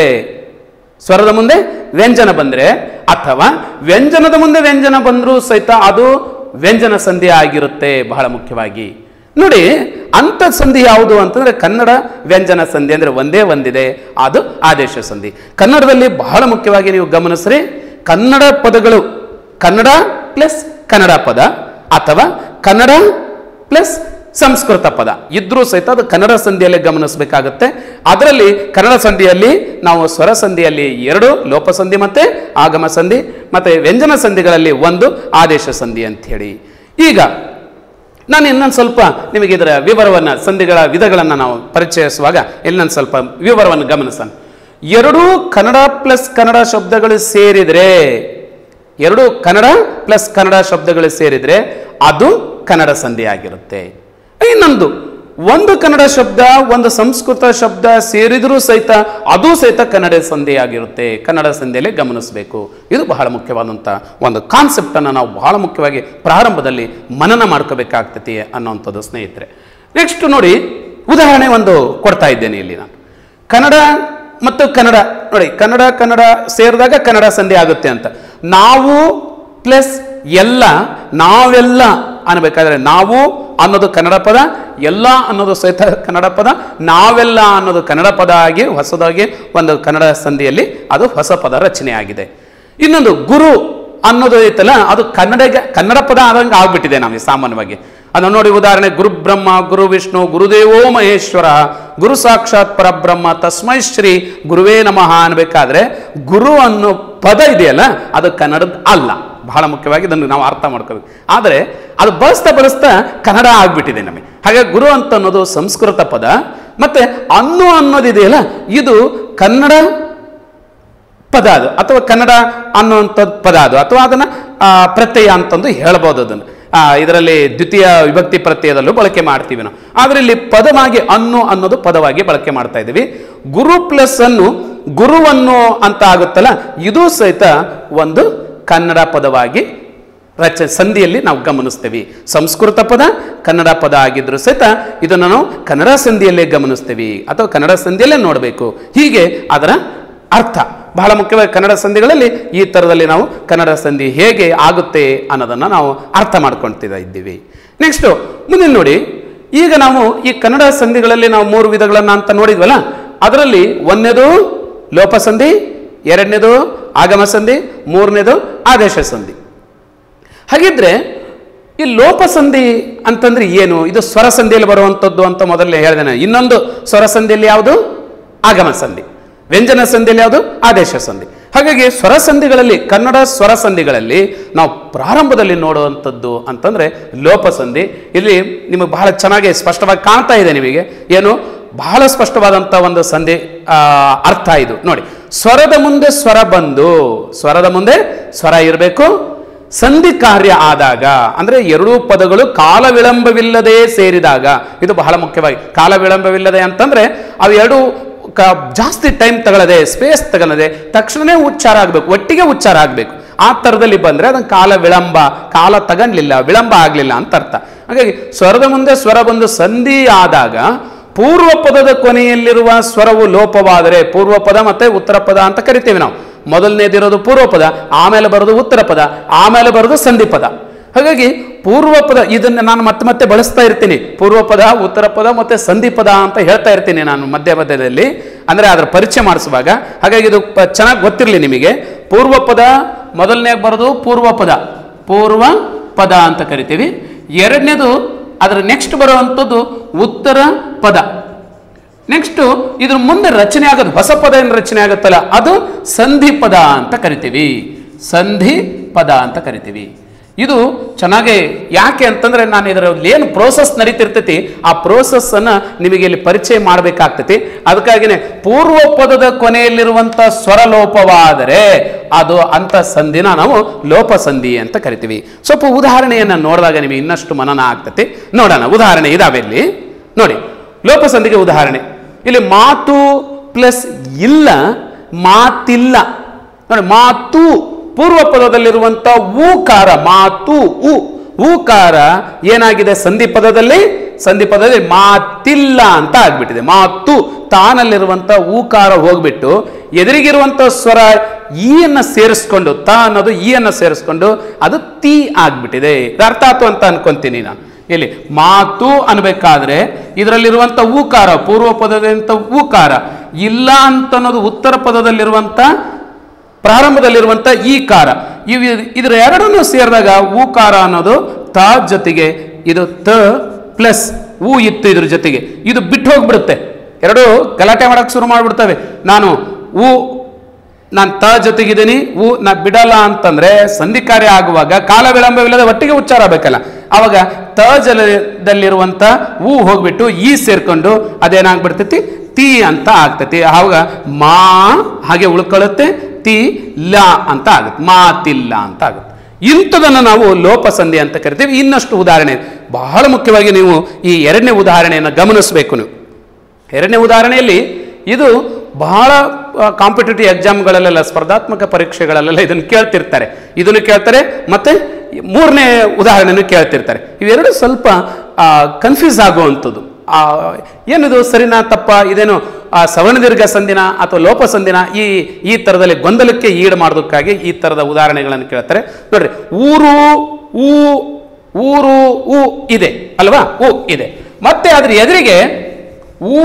ಸ್ವರದ ಮುಂದೆ ವ್ಯಂಜನ ಬಂದ್ರೆ ಅಥವಾ ವ್ಯಂಜನದ ಮುಂದೆ ವ್ಯಂಜನ ಬಂದರೂ ಸಹಿತ ಅದು ವ್ಯಂಜನ ಸಂಧಿ ಆಗಿರುತ್ತೆ ಬಹಳ ಮುಖ್ಯವಾಗಿ. ನೋಡಿ, ಅಂತ ಸಂಧಿ ಯಾವುದು ಅಂತಂದ್ರೆ ಕನ್ನಡ ವ್ಯಂಜನ ಸಂಧಿ ಅಂದ್ರೆ ಒಂದೇ ಒಂದಿದೆ, ಅದು ಆದೇಶ ಸಂಧಿ. ಕನ್ನಡದಲ್ಲಿ ಬಹಳ ಮುಖ್ಯವಾಗಿ ನೀವು ಗಮನಿಸ್ರಿ, ಕನ್ನಡ ಪದಗಳು ಕನ್ನಡ ಪ್ಲಸ್ ಕನ್ನಡ ಪದ ಅಥವಾ ಕನ್ನಡ ಪ್ಲಸ್ ಸಂಸ್ಕೃತ ಪದ. ಇದ್ರೂ ಸಹಿತ ಅದು ಕನ್ನಡ ಸಂಧಿಯಲ್ಲಿ ಗಮನಿಸಬೇಕಾಗತ್ತೆ. ಅದರಲ್ಲಿ ಕನ್ನಡ ಸಂಧಿಯಲ್ಲಿ ನಾವು ಸ್ವರ ಸಂಧಿಯಲ್ಲಿ ಎರಡು, ಲೋಪ ಸಂಧಿ ಮತ್ತೆ ಆಗಮ ಸಂಧಿ, ಮತ್ತೆ ವ್ಯಂಜನ ಸಂಧಿಗಳಲ್ಲಿ ಒಂದು, ಆದೇಶ ಸಂಧಿ ಅಂತ ಹೇಳಿ ಈಗ ನಾನು ಇನ್ನೊಂದು ಸ್ವಲ್ಪ ನಿಮಗೆ ಇದರ ವಿವರವನ್ನು, ಸಂಧಿಗಳ ವಿಧಗಳನ್ನು ನಾವು ಪರಿಚಯಿಸುವಾಗ ಇನ್ನೊಂದು ಸ್ವಲ್ಪ ವಿವರವನ್ನು ಗಮನಿಸೋಣ. ಎರಡೂ ಕನ್ನಡ ಪ್ಲಸ್ ಕನ್ನಡ ಶಬ್ದಗಳು ಸೇರಿದರೆ, ಎರಡು ಕನ್ನಡ ಪ್ಲಸ್ ಕನ್ನಡ ಶಬ್ದಗಳು ಸೇರಿದರೆ ಅದು ಕನ್ನಡ ಸಂಧಿ ಆಗಿರುತ್ತೆ. ಇನ್ನೊಂದು ಒಂದು ಕನ್ನಡ ಶಬ್ದ, ಒಂದು ಸಂಸ್ಕೃತ ಶಬ್ದ ಸೇರಿದರೂ ಸಹಿತ, ಅದು ಸಹಿತ ಕನ್ನಡ ಸಂಧಿ ಆಗಿರುತ್ತೆ. ಕನ್ನಡ ಸಂಧಿಯಲ್ಲಿ ಗಮನಿಸಬೇಕು. ಇದು ಬಹಳ ಮುಖ್ಯವಾದಂಥ ಒಂದು ಕಾನ್ಸೆಪ್ಟನ್ನು ನಾವು ಬಹಳ ಮುಖ್ಯವಾಗಿ ಪ್ರಾರಂಭದಲ್ಲಿ ಮನನ ಮಾಡ್ಕೋಬೇಕಾಗ್ತತಿ ಅನ್ನೋವಂಥದ್ದು ಸ್ನೇಹಿತರೆ. ನೆಕ್ಸ್ಟ್ ನೋಡಿ, ಉದಾಹರಣೆ ಒಂದು ಕೊಡ್ತಾ ಇದ್ದೇನೆ ಇಲ್ಲಿ ನಾನು. ಕನ್ನಡ ಮತ್ತು ಕನ್ನಡ, ನೋಡಿ, ಕನ್ನಡ ಕನ್ನಡ ಸೇರಿದಾಗ ಕನ್ನಡ ಸಂಧಿ ಆಗುತ್ತೆ ಅಂತ. ನಾವು ಪ್ಲಸ್ ಎಲ್ಲ, ನಾವೆಲ್ಲ ಅನ್ಬೇಕಾದ್ರೆ ನಾವು ಅನ್ನೋದು ಕನ್ನಡ ಪದ, ಎಲ್ಲ ಅನ್ನೋದು ಸಹಿತ ಕನ್ನಡ ಪದ, ನಾವೆಲ್ಲ ಅನ್ನೋದು ಕನ್ನಡ ಪದ ಆಗಿ, ಹೊಸದಾಗಿ ಒಂದು ಕನ್ನಡ ಸಂಧಿಯಲ್ಲಿ ಅದು ಹೊಸ ಪದ ರಚನೆ ಆಗಿದೆ ಇನ್ನೊಂದು ಗುರು ಅನ್ನೋದು ಐತಲ್ಲ, ಅದು ಕನ್ನಡ ಕನ್ನಡ ಪದ ಆದಂಗೆ ಆಗ್ಬಿಟ್ಟಿದೆ ನಮಗೆ ಸಾಮಾನ್ಯವಾಗಿ. ಅದನ್ನು ನೋಡಿ ಉದಾಹರಣೆ, ಗುರು ಬ್ರಹ್ಮ, ಗುರು ವಿಷ್ಣು, ಗುರುದೇವೋ ಮಹೇಶ್ವರ, ಗುರು ಸಾಕ್ಷಾತ್ ಪರಬ್ರಹ್ಮ, ತಸ್ಮೈ ಶ್ರೀ ಗುರುವೇ ನಮಃ ಅನ್ಬೇಕಾದ್ರೆ ಗುರು ಅನ್ನೋ ಪದ ಇದೆಯಲ್ಲ, ಅದು ಕನ್ನಡದ ಅಲ್ಲ. ಬಹಳ ಮುಖ್ಯವಾಗಿ ಇದನ್ನು ನಾವು ಅರ್ಥ ಮಾಡ್ಕೋಬೇಕು. ಆದರೆ ಅದು ಬಳಸ್ತಾ ಬಳಸ್ತಾ ಕನ್ನಡ ಆಗ್ಬಿಟ್ಟಿದೆ ನಮಗೆ. ಹಾಗೆ ಗುರು ಅಂತ ಅನ್ನೋದು ಸಂಸ್ಕೃತ ಪದ, ಮತ್ತೆ ಅನ್ನು ಅನ್ನೋದಿದೆಯಲ್ಲ ಇದು ಕನ್ನಡ ಪದ ಅದು. ಅಥವಾ ಕನ್ನಡ ಅನ್ನುವಂಥದ್ದು ಪದ ಅದು. ಅಥವಾ ಅದನ್ನು ಪ್ರತ್ಯಯ ಅಂತಂದು ಹೇಳ್ಬೋದು ಅದನ್ನು. ಇದರಲ್ಲಿ ದ್ವಿತೀಯ ವಿಭಕ್ತಿ ಪ್ರತ್ಯಯದಲ್ಲೂ ಬಳಕೆ ಮಾಡ್ತೀವಿ ನಾವು. ಆದರೆ ಇಲ್ಲಿ ಪದವಾಗಿ ಅನ್ನು ಅನ್ನೋದು ಪದವಾಗಿ ಬಳಕೆ ಮಾಡ್ತಾ ಇದ್ದೀವಿ. ಗುರು ಪ್ಲಸ್ ಅನ್ನು ಗುರುವನ್ನು ಅಂತ ಆಗುತ್ತಲ್ಲ, ಇದು ಸಹಿತ ಒಂದು ಕನ್ನಡ ಪದವಾಗಿ ರಚ, ಸಂಧಿಯಲ್ಲಿ ನಾವು ಗಮನಿಸ್ತೇವೆ. ಸಂಸ್ಕೃತ ಪದ, ಕನ್ನಡ ಪದ ಆಗಿದ್ರು ಸಹಿತ ಇದನ್ನು ನಾವು ಕನ್ನಡ ಸಂಧಿಯಲ್ಲೇ ಗಮನಿಸ್ತೇವೆ. ಅಥವಾ ಕನ್ನಡ ಸಂಧಿಯಲ್ಲೇ ನೋಡಬೇಕು. ಹೀಗೆ ಅದರ ಅರ್ಥ. ಬಹಳ ಮುಖ್ಯವಾಗಿ ಕನ್ನಡ ಸಂಧಿಗಳಲ್ಲಿ ಈ ಥರದಲ್ಲಿ ನಾವು ಕನ್ನಡ ಸಂಧಿ ಹೇಗೆ ಆಗುತ್ತೆ ಅನ್ನೋದನ್ನು ನಾವು ಅರ್ಥ ಮಾಡ್ಕೊಳ್ತಿದ್ದ ಇದ್ದೀವಿ. ನೆಕ್ಸ್ಟು ಮುಂದಿನ ನೋಡಿ, ಈಗ ನಾವು ಈ ಕನ್ನಡ ಸಂಧಿಗಳಲ್ಲಿ ನಾವು ಮೂರು ವಿಧಗಳನ್ನು ಅಂತ ನೋಡಿದ್ವಲ್ಲ, ಅದರಲ್ಲಿ ಒಂದನೇದು ಲೋಪ ಸಂಧಿ, ಎರಡನೇದು ಆಗಮ ಸಂಧಿ, ಮೂರನೇದು ಆದೇಶ ಸಂಧಿ. ಹಾಗಿದ್ರೆ ಈ ಲೋಪ ಸಂಧಿ ಅಂತಂದ್ರೆ ಏನು? ಇದು ಸ್ವರ ಸಂಧಿಯಲ್ಲಿ ಬರುವಂಥದ್ದು ಅಂತ ಮೊದಲೇ ಹೇಳಿದೆ ಇನ್ನೊಂದು ಸ್ವರ ಸಂಧಿಯಲ್ಲಿ ಯಾವುದು? ಆಗಮ ಸಂಧಿ. ವ್ಯಂಜನ ಸಂಧಿಯಲ್ಲಿ ಯಾವುದು? ಆದೇಶ ಸಂಧಿ. ಹಾಗಾಗಿ ಸ್ವರ ಸಂಧಿಗಳಲ್ಲಿ, ಕನ್ನಡ ಸ್ವರ ಸಂಧಿಗಳಲ್ಲಿ ನಾವು ಪ್ರಾರಂಭದಲ್ಲಿ ನೋಡುವಂಥದ್ದು ಅಂತಂದ್ರೆ ಲೋಪ ಸಂಧಿ. ಇಲ್ಲಿ ನಿಮಗೆ ಬಹಳ ಚೆನ್ನಾಗಿ ಸ್ಪಷ್ಟವಾಗಿ ಕಾಣ್ತಾ ಇದೆ ನಿಮಗೆ. ಏನು? ಬಹಳ ಸ್ಪಷ್ಟವಾದಂಥ ಒಂದು ಸಂಧಿ ಅರ್ಥ ಇದು. ನೋಡಿ, ಸ್ವರದ ಮುಂದೆ ಸ್ವರ ಬಂದು, ಸ್ವರದ ಮುಂದೆ ಸ್ವರ ಇರಬೇಕು. ಸಂಧಿ ಕಾರ್ಯ ಆದಾಗ, ಅಂದ್ರೆ ಎರಡೂ ಪದಗಳು ಕಾಲ ವಿಳಂಬವಿಲ್ಲದೆ ಸೇರಿದಾಗ, ಇದು ಬಹಳ ಮುಖ್ಯವಾಗಿ ಕಾಲ ವಿಳಂಬವಿಲ್ಲದೆ ಅಂತಂದ್ರೆ ಅವೆರಡು ಕ, ಜಾಸ್ತಿ ಟೈಮ್ ತಗೊಳ್ಳದೆ ಸ್ಪೇಸ್ ತಗೊಳ್ಳದೆ ತಕ್ಷಣವೇ ಉಚ್ಚಾರ ಆಗಬೇಕು, ಒಟ್ಟಿಗೆ ಉಚ್ಚಾರ ಆಗಬೇಕು. ಆ ಥರದಲ್ಲಿ ಬಂದರೆ ಅದನ್ನು ಕಾಲ ವಿಳಂಬ, ಕಾಲ ತಗೊಂಡ್ಲಿಲ್ಲ, ವಿಳಂಬ ಆಗಲಿಲ್ಲ ಅಂತ ಅರ್ಥ. ಹಾಗಾಗಿ ಸ್ವರದ ಮುಂದೆ ಸ್ವರ ಬಂದು ಸಂಧಿ ಆದಾಗ ಪೂರ್ವ ಪದದ ಕೊನೆಯಲ್ಲಿರುವ ಸ್ವರವು ಲೋಪವಾದರೆ ಪೂರ್ವ ಪದ ಮತ್ತೆ ಉತ್ತರ ಪದ ಅಂತ ಕರಿತೀವಿ ನಾವು. ಮೊದಲನೇದಿರೋದು ಪೂರ್ವ ಪದ ಆಮೇಲೆ ಬರೋದು ಉತ್ತರ ಪದ ಆಮೇಲೆ ಬರೋದು ಸಂಧಿ ಪದ ಹಾಗಾಗಿ ಪೂರ್ವ ಪದ ಇದನ್ನು ನಾನು ಮತ್ತೆ ಮತ್ತೆ ಬಳಸ್ತಾ ಇರ್ತೀನಿ. ಪೂರ್ವ ಪದ ಉತ್ತರ ಪದ ಮತ್ತೆ ಸಂಧಿ ಪದ ಅಂತ ಹೇಳ್ತಾ ಇರ್ತೀನಿ ನಾನು ಮಧ್ಯ ಮಧ್ಯದಲ್ಲಿ ಅಂದರೆ ಅದರ ಪರಿಚಯ ಮಾಡಿಸುವಾಗ. ಹಾಗಾಗಿ ಇದು ಚೆನ್ನಾಗಿ ಗೊತ್ತಿರಲಿ ನಿಮಗೆ. ಪೂರ್ವ ಪದ ಮೊದಲನೇ ಬರೋದು ಪೂರ್ವ ಪದ ಪೂರ್ವ ಪದ ಅಂತ ಕರಿತೀವಿ. ಎರಡನೇದು ಅದರ ನೆಕ್ಸ್ಟ್ ಬರುವಂಥದ್ದು ಉತ್ತರ ಪದ ನೆಕ್ಸ್ಟ್ ಇದ್ರ ಮುಂದೆ ರಚನೆ ಆಗೋದು ಹೊಸ ಪದ ಏನು ರಚನೆ ಆಗುತ್ತಲ್ಲ, ಅದು ಸಂಧಿ ಪದ ಅಂತ ಕರಿತೀವಿ. ಸಂಧಿ ಪದ ಅಂತ ಕರಿತೀವಿ. ಇದು ಚೆನ್ನಾಗಿ ಯಾಕೆ ಅಂತಂದ್ರೆ ನಾನು ಇದರ ಏನು ಪ್ರೋಸೆಸ್ ನಡೀತಿರ್ತೈತಿ, ಆ ಪ್ರೋಸೆಸ್ ಅನ್ನ ನಿಮಗೆ ಇಲ್ಲಿ ಪರಿಚಯ ಮಾಡಬೇಕಾಗ್ತೈತಿ. ಅದಕ್ಕಾಗಿನೇ ಪೂರ್ವ ಪದದ ಕೊನೆಯಲ್ಲಿರುವಂತ ಸ್ವರ ಲೋಪವಾದರೆ ಅದು ಅಂತ ಸಂಧಿನ ನಾವು ಲೋಪ ಸಂಧಿ ಅಂತ ಕರಿತೀವಿ. ಸ್ವಲ್ಪ ಉದಾಹರಣೆಯನ್ನ ನೋಡಿದಾಗ ನಿಮಗೆ ಇನ್ನಷ್ಟು ಮನನ ಆಗ್ತೈತಿ. ನೋಡೋಣ, ಉದಾಹರಣೆ ಇದಾವೆ ಇಲ್ಲಿ. ನೋಡಿ, ಲೋಪಸಂಧಿಗೆ ಉದಾಹರಣೆ. ಇಲ್ಲಿ ಮಾತು ಪ್ಲಸ್ ಇಲ್ಲ, ಮಾತಿಲ್ಲ. ನೋಡಿ, ಮಾತು ಪೂರ್ವ ಪದದಲ್ಲಿರುವಂತ ಊಕಾರ, ಮಾತು, ಉ. ಊಕಾರ ಏನಾಗಿದೆ? ಸಂಧಿ ಪದದಲ್ಲಿ ಸಂಧಿ ಪದದಲ್ಲಿ ಮಾತಿಲ್ಲ ಅಂತ ಆಗ್ಬಿಟ್ಟಿದೆ. ಮಾತು ತಾನಲ್ಲಿರುವಂತ ಊಕಾರ ಹೋಗ್ಬಿಟ್ಟು ಎದುರಿಗಿರುವಂತ ಸ್ವರ ಈಯನ್ನ ಸೇರಿಸ್ಕೊಂಡು ತ ಅನ್ನೋದು ಈಯನ್ನು ಸೇರಿಸ್ಕೊಂಡು ಅದು ತೀ ಆಗ್ಬಿಟ್ಟಿದೆ. ಅರ್ಥ ಆತು ಅಂತ ಅನ್ಕೊಂತೀನಿ ನಾನು. ಇಲ್ಲಿ ಮಾತು ಅನ್ಬೇಕಾದ್ರೆ ಇದರಲ್ಲಿರುವಂತ ಊಕಾರ ಪೂರ್ವ ಪದದಂತ ಊಕಾರ ಇಲ್ಲ ಅಂತ ಅನ್ನೋದು ಉತ್ತರ ಪದದಲ್ಲಿರುವಂತ ಈ ಕಾರ ಇವು ಇದರ ಎರಡನ್ನೂ ಸೇರಿದಾಗ ಊಕಾರ ಅನ್ನೋದು ತ ಜೊತೆಗೆ ಇದು ತ ಪ್ಲಸ್ ಊ ಇತ್ತು ಇದ್ರ ಜೊತೆಗೆ. ಇದು ಬಿಟ್ಟು ಹೋಗ್ಬಿಡುತ್ತೆ. ಎರಡು ಗಲಾಟೆ ಮಾಡಕ್ಕೆ ಶುರು ಮಾಡಿಬಿಡ್ತವೆ. ನಾನು ಊ, ನಾನು ತ ಜೊತೆಗಿದ್ದೀನಿ, ಊ ನಾ ಬಿಡಲ್ಲ ಅಂತಂದರೆ ಸಂಧಿ ಕಾರ್ಯ ಆಗುವಾಗ ಕಾಲ ವಿಳಂಬವಿಲ್ಲದೆ ಒಟ್ಟಿಗೆ ಉಚ್ಚಾರ ಆಗಬೇಕಲ್ಲ. ಆವಾಗ ತ ಜಲದಲ್ಲಿರುವಂಥ ಊ ಹೋಗ್ಬಿಟ್ಟು ಈ ಸೇರ್ಕೊಂಡು ಅದೇನಾಗ್ಬಿಡ್ತೈತಿ? ತಿ ಅಂತ ಆಗ್ತೈತಿ. ಆವಾಗ ಮಾ ಹಾಗೆ ಉಳ್ಕೊಳ್ಳುತ್ತೆ ತಿ ಲ ಅಂತ ಆಗುತ್ತೆ ಮಾತಿಲ್ಲ ಅಂತ ಆಗುತ್ತೆ ಇಂಥದನ್ನು ನಾವು ಲೋಪಸಂಧಿ ಅಂತ ಕರಿತೀವಿ. ಇನ್ನಷ್ಟು ಉದಾಹರಣೆ, ಬಹಳ ಮುಖ್ಯವಾಗಿ ನೀವು ಈ ಎರಡನೇ ಉದಾಹರಣೆಯನ್ನು ಗಮನಿಸಬೇಕು ನೀವು. ಎರಡನೇ ಉದಾಹರಣೆಯಲ್ಲಿ ಇದು ಬಹಳ ಕಾಂಪಿಟೇಟಿವ್ ಎಕ್ಸಾಮ್ಗಳಲ್ಲೆಲ್ಲ ಸ್ಪರ್ಧಾತ್ಮಕ ಪರೀಕ್ಷೆಗಳಲ್ಲೆಲ್ಲ ಇದನ್ನು ಕೇಳ್ತಿರ್ತಾರೆ. ಇದನ್ನು ಕೇಳ್ತಾರೆ, ಮತ್ತು ಮೂರನೇ ಉದಾಹರಣೆಯನ್ನು ಕೇಳ್ತಿರ್ತಾರೆ. ಇವೆರಡು ಸ್ವಲ್ಪ ಕನ್ಫ್ಯೂಸ್ ಆಗುವಂಥದ್ದು. ಏನಿದು ಸರಿನಾ ತಪ್ಪ? ಇದೇನು ಆ, ಸವರ್ಣದೀರ್ಘ ಸಂಧಿನ ಅಥವಾ ಲೋಪ ಸಂಧಿನ ಈ ಈ ಥರದಲ್ಲಿ ಗೊಂದಲಕ್ಕೆ ಈಡು ಮಾಡೋದಕ್ಕಾಗಿ ಈ ಥರದ ಉದಾಹರಣೆಗಳನ್ನು ಕೇಳ್ತಾರೆ. ನೋಡ್ರಿ ಊರು ಊ ಊರು ಊ ಇದೆ ಅಲ್ವಾ? ಊ ಇದೆ. ಮತ್ತೆ ಅದ್ರ ಎದುರಿಗೆ ಊ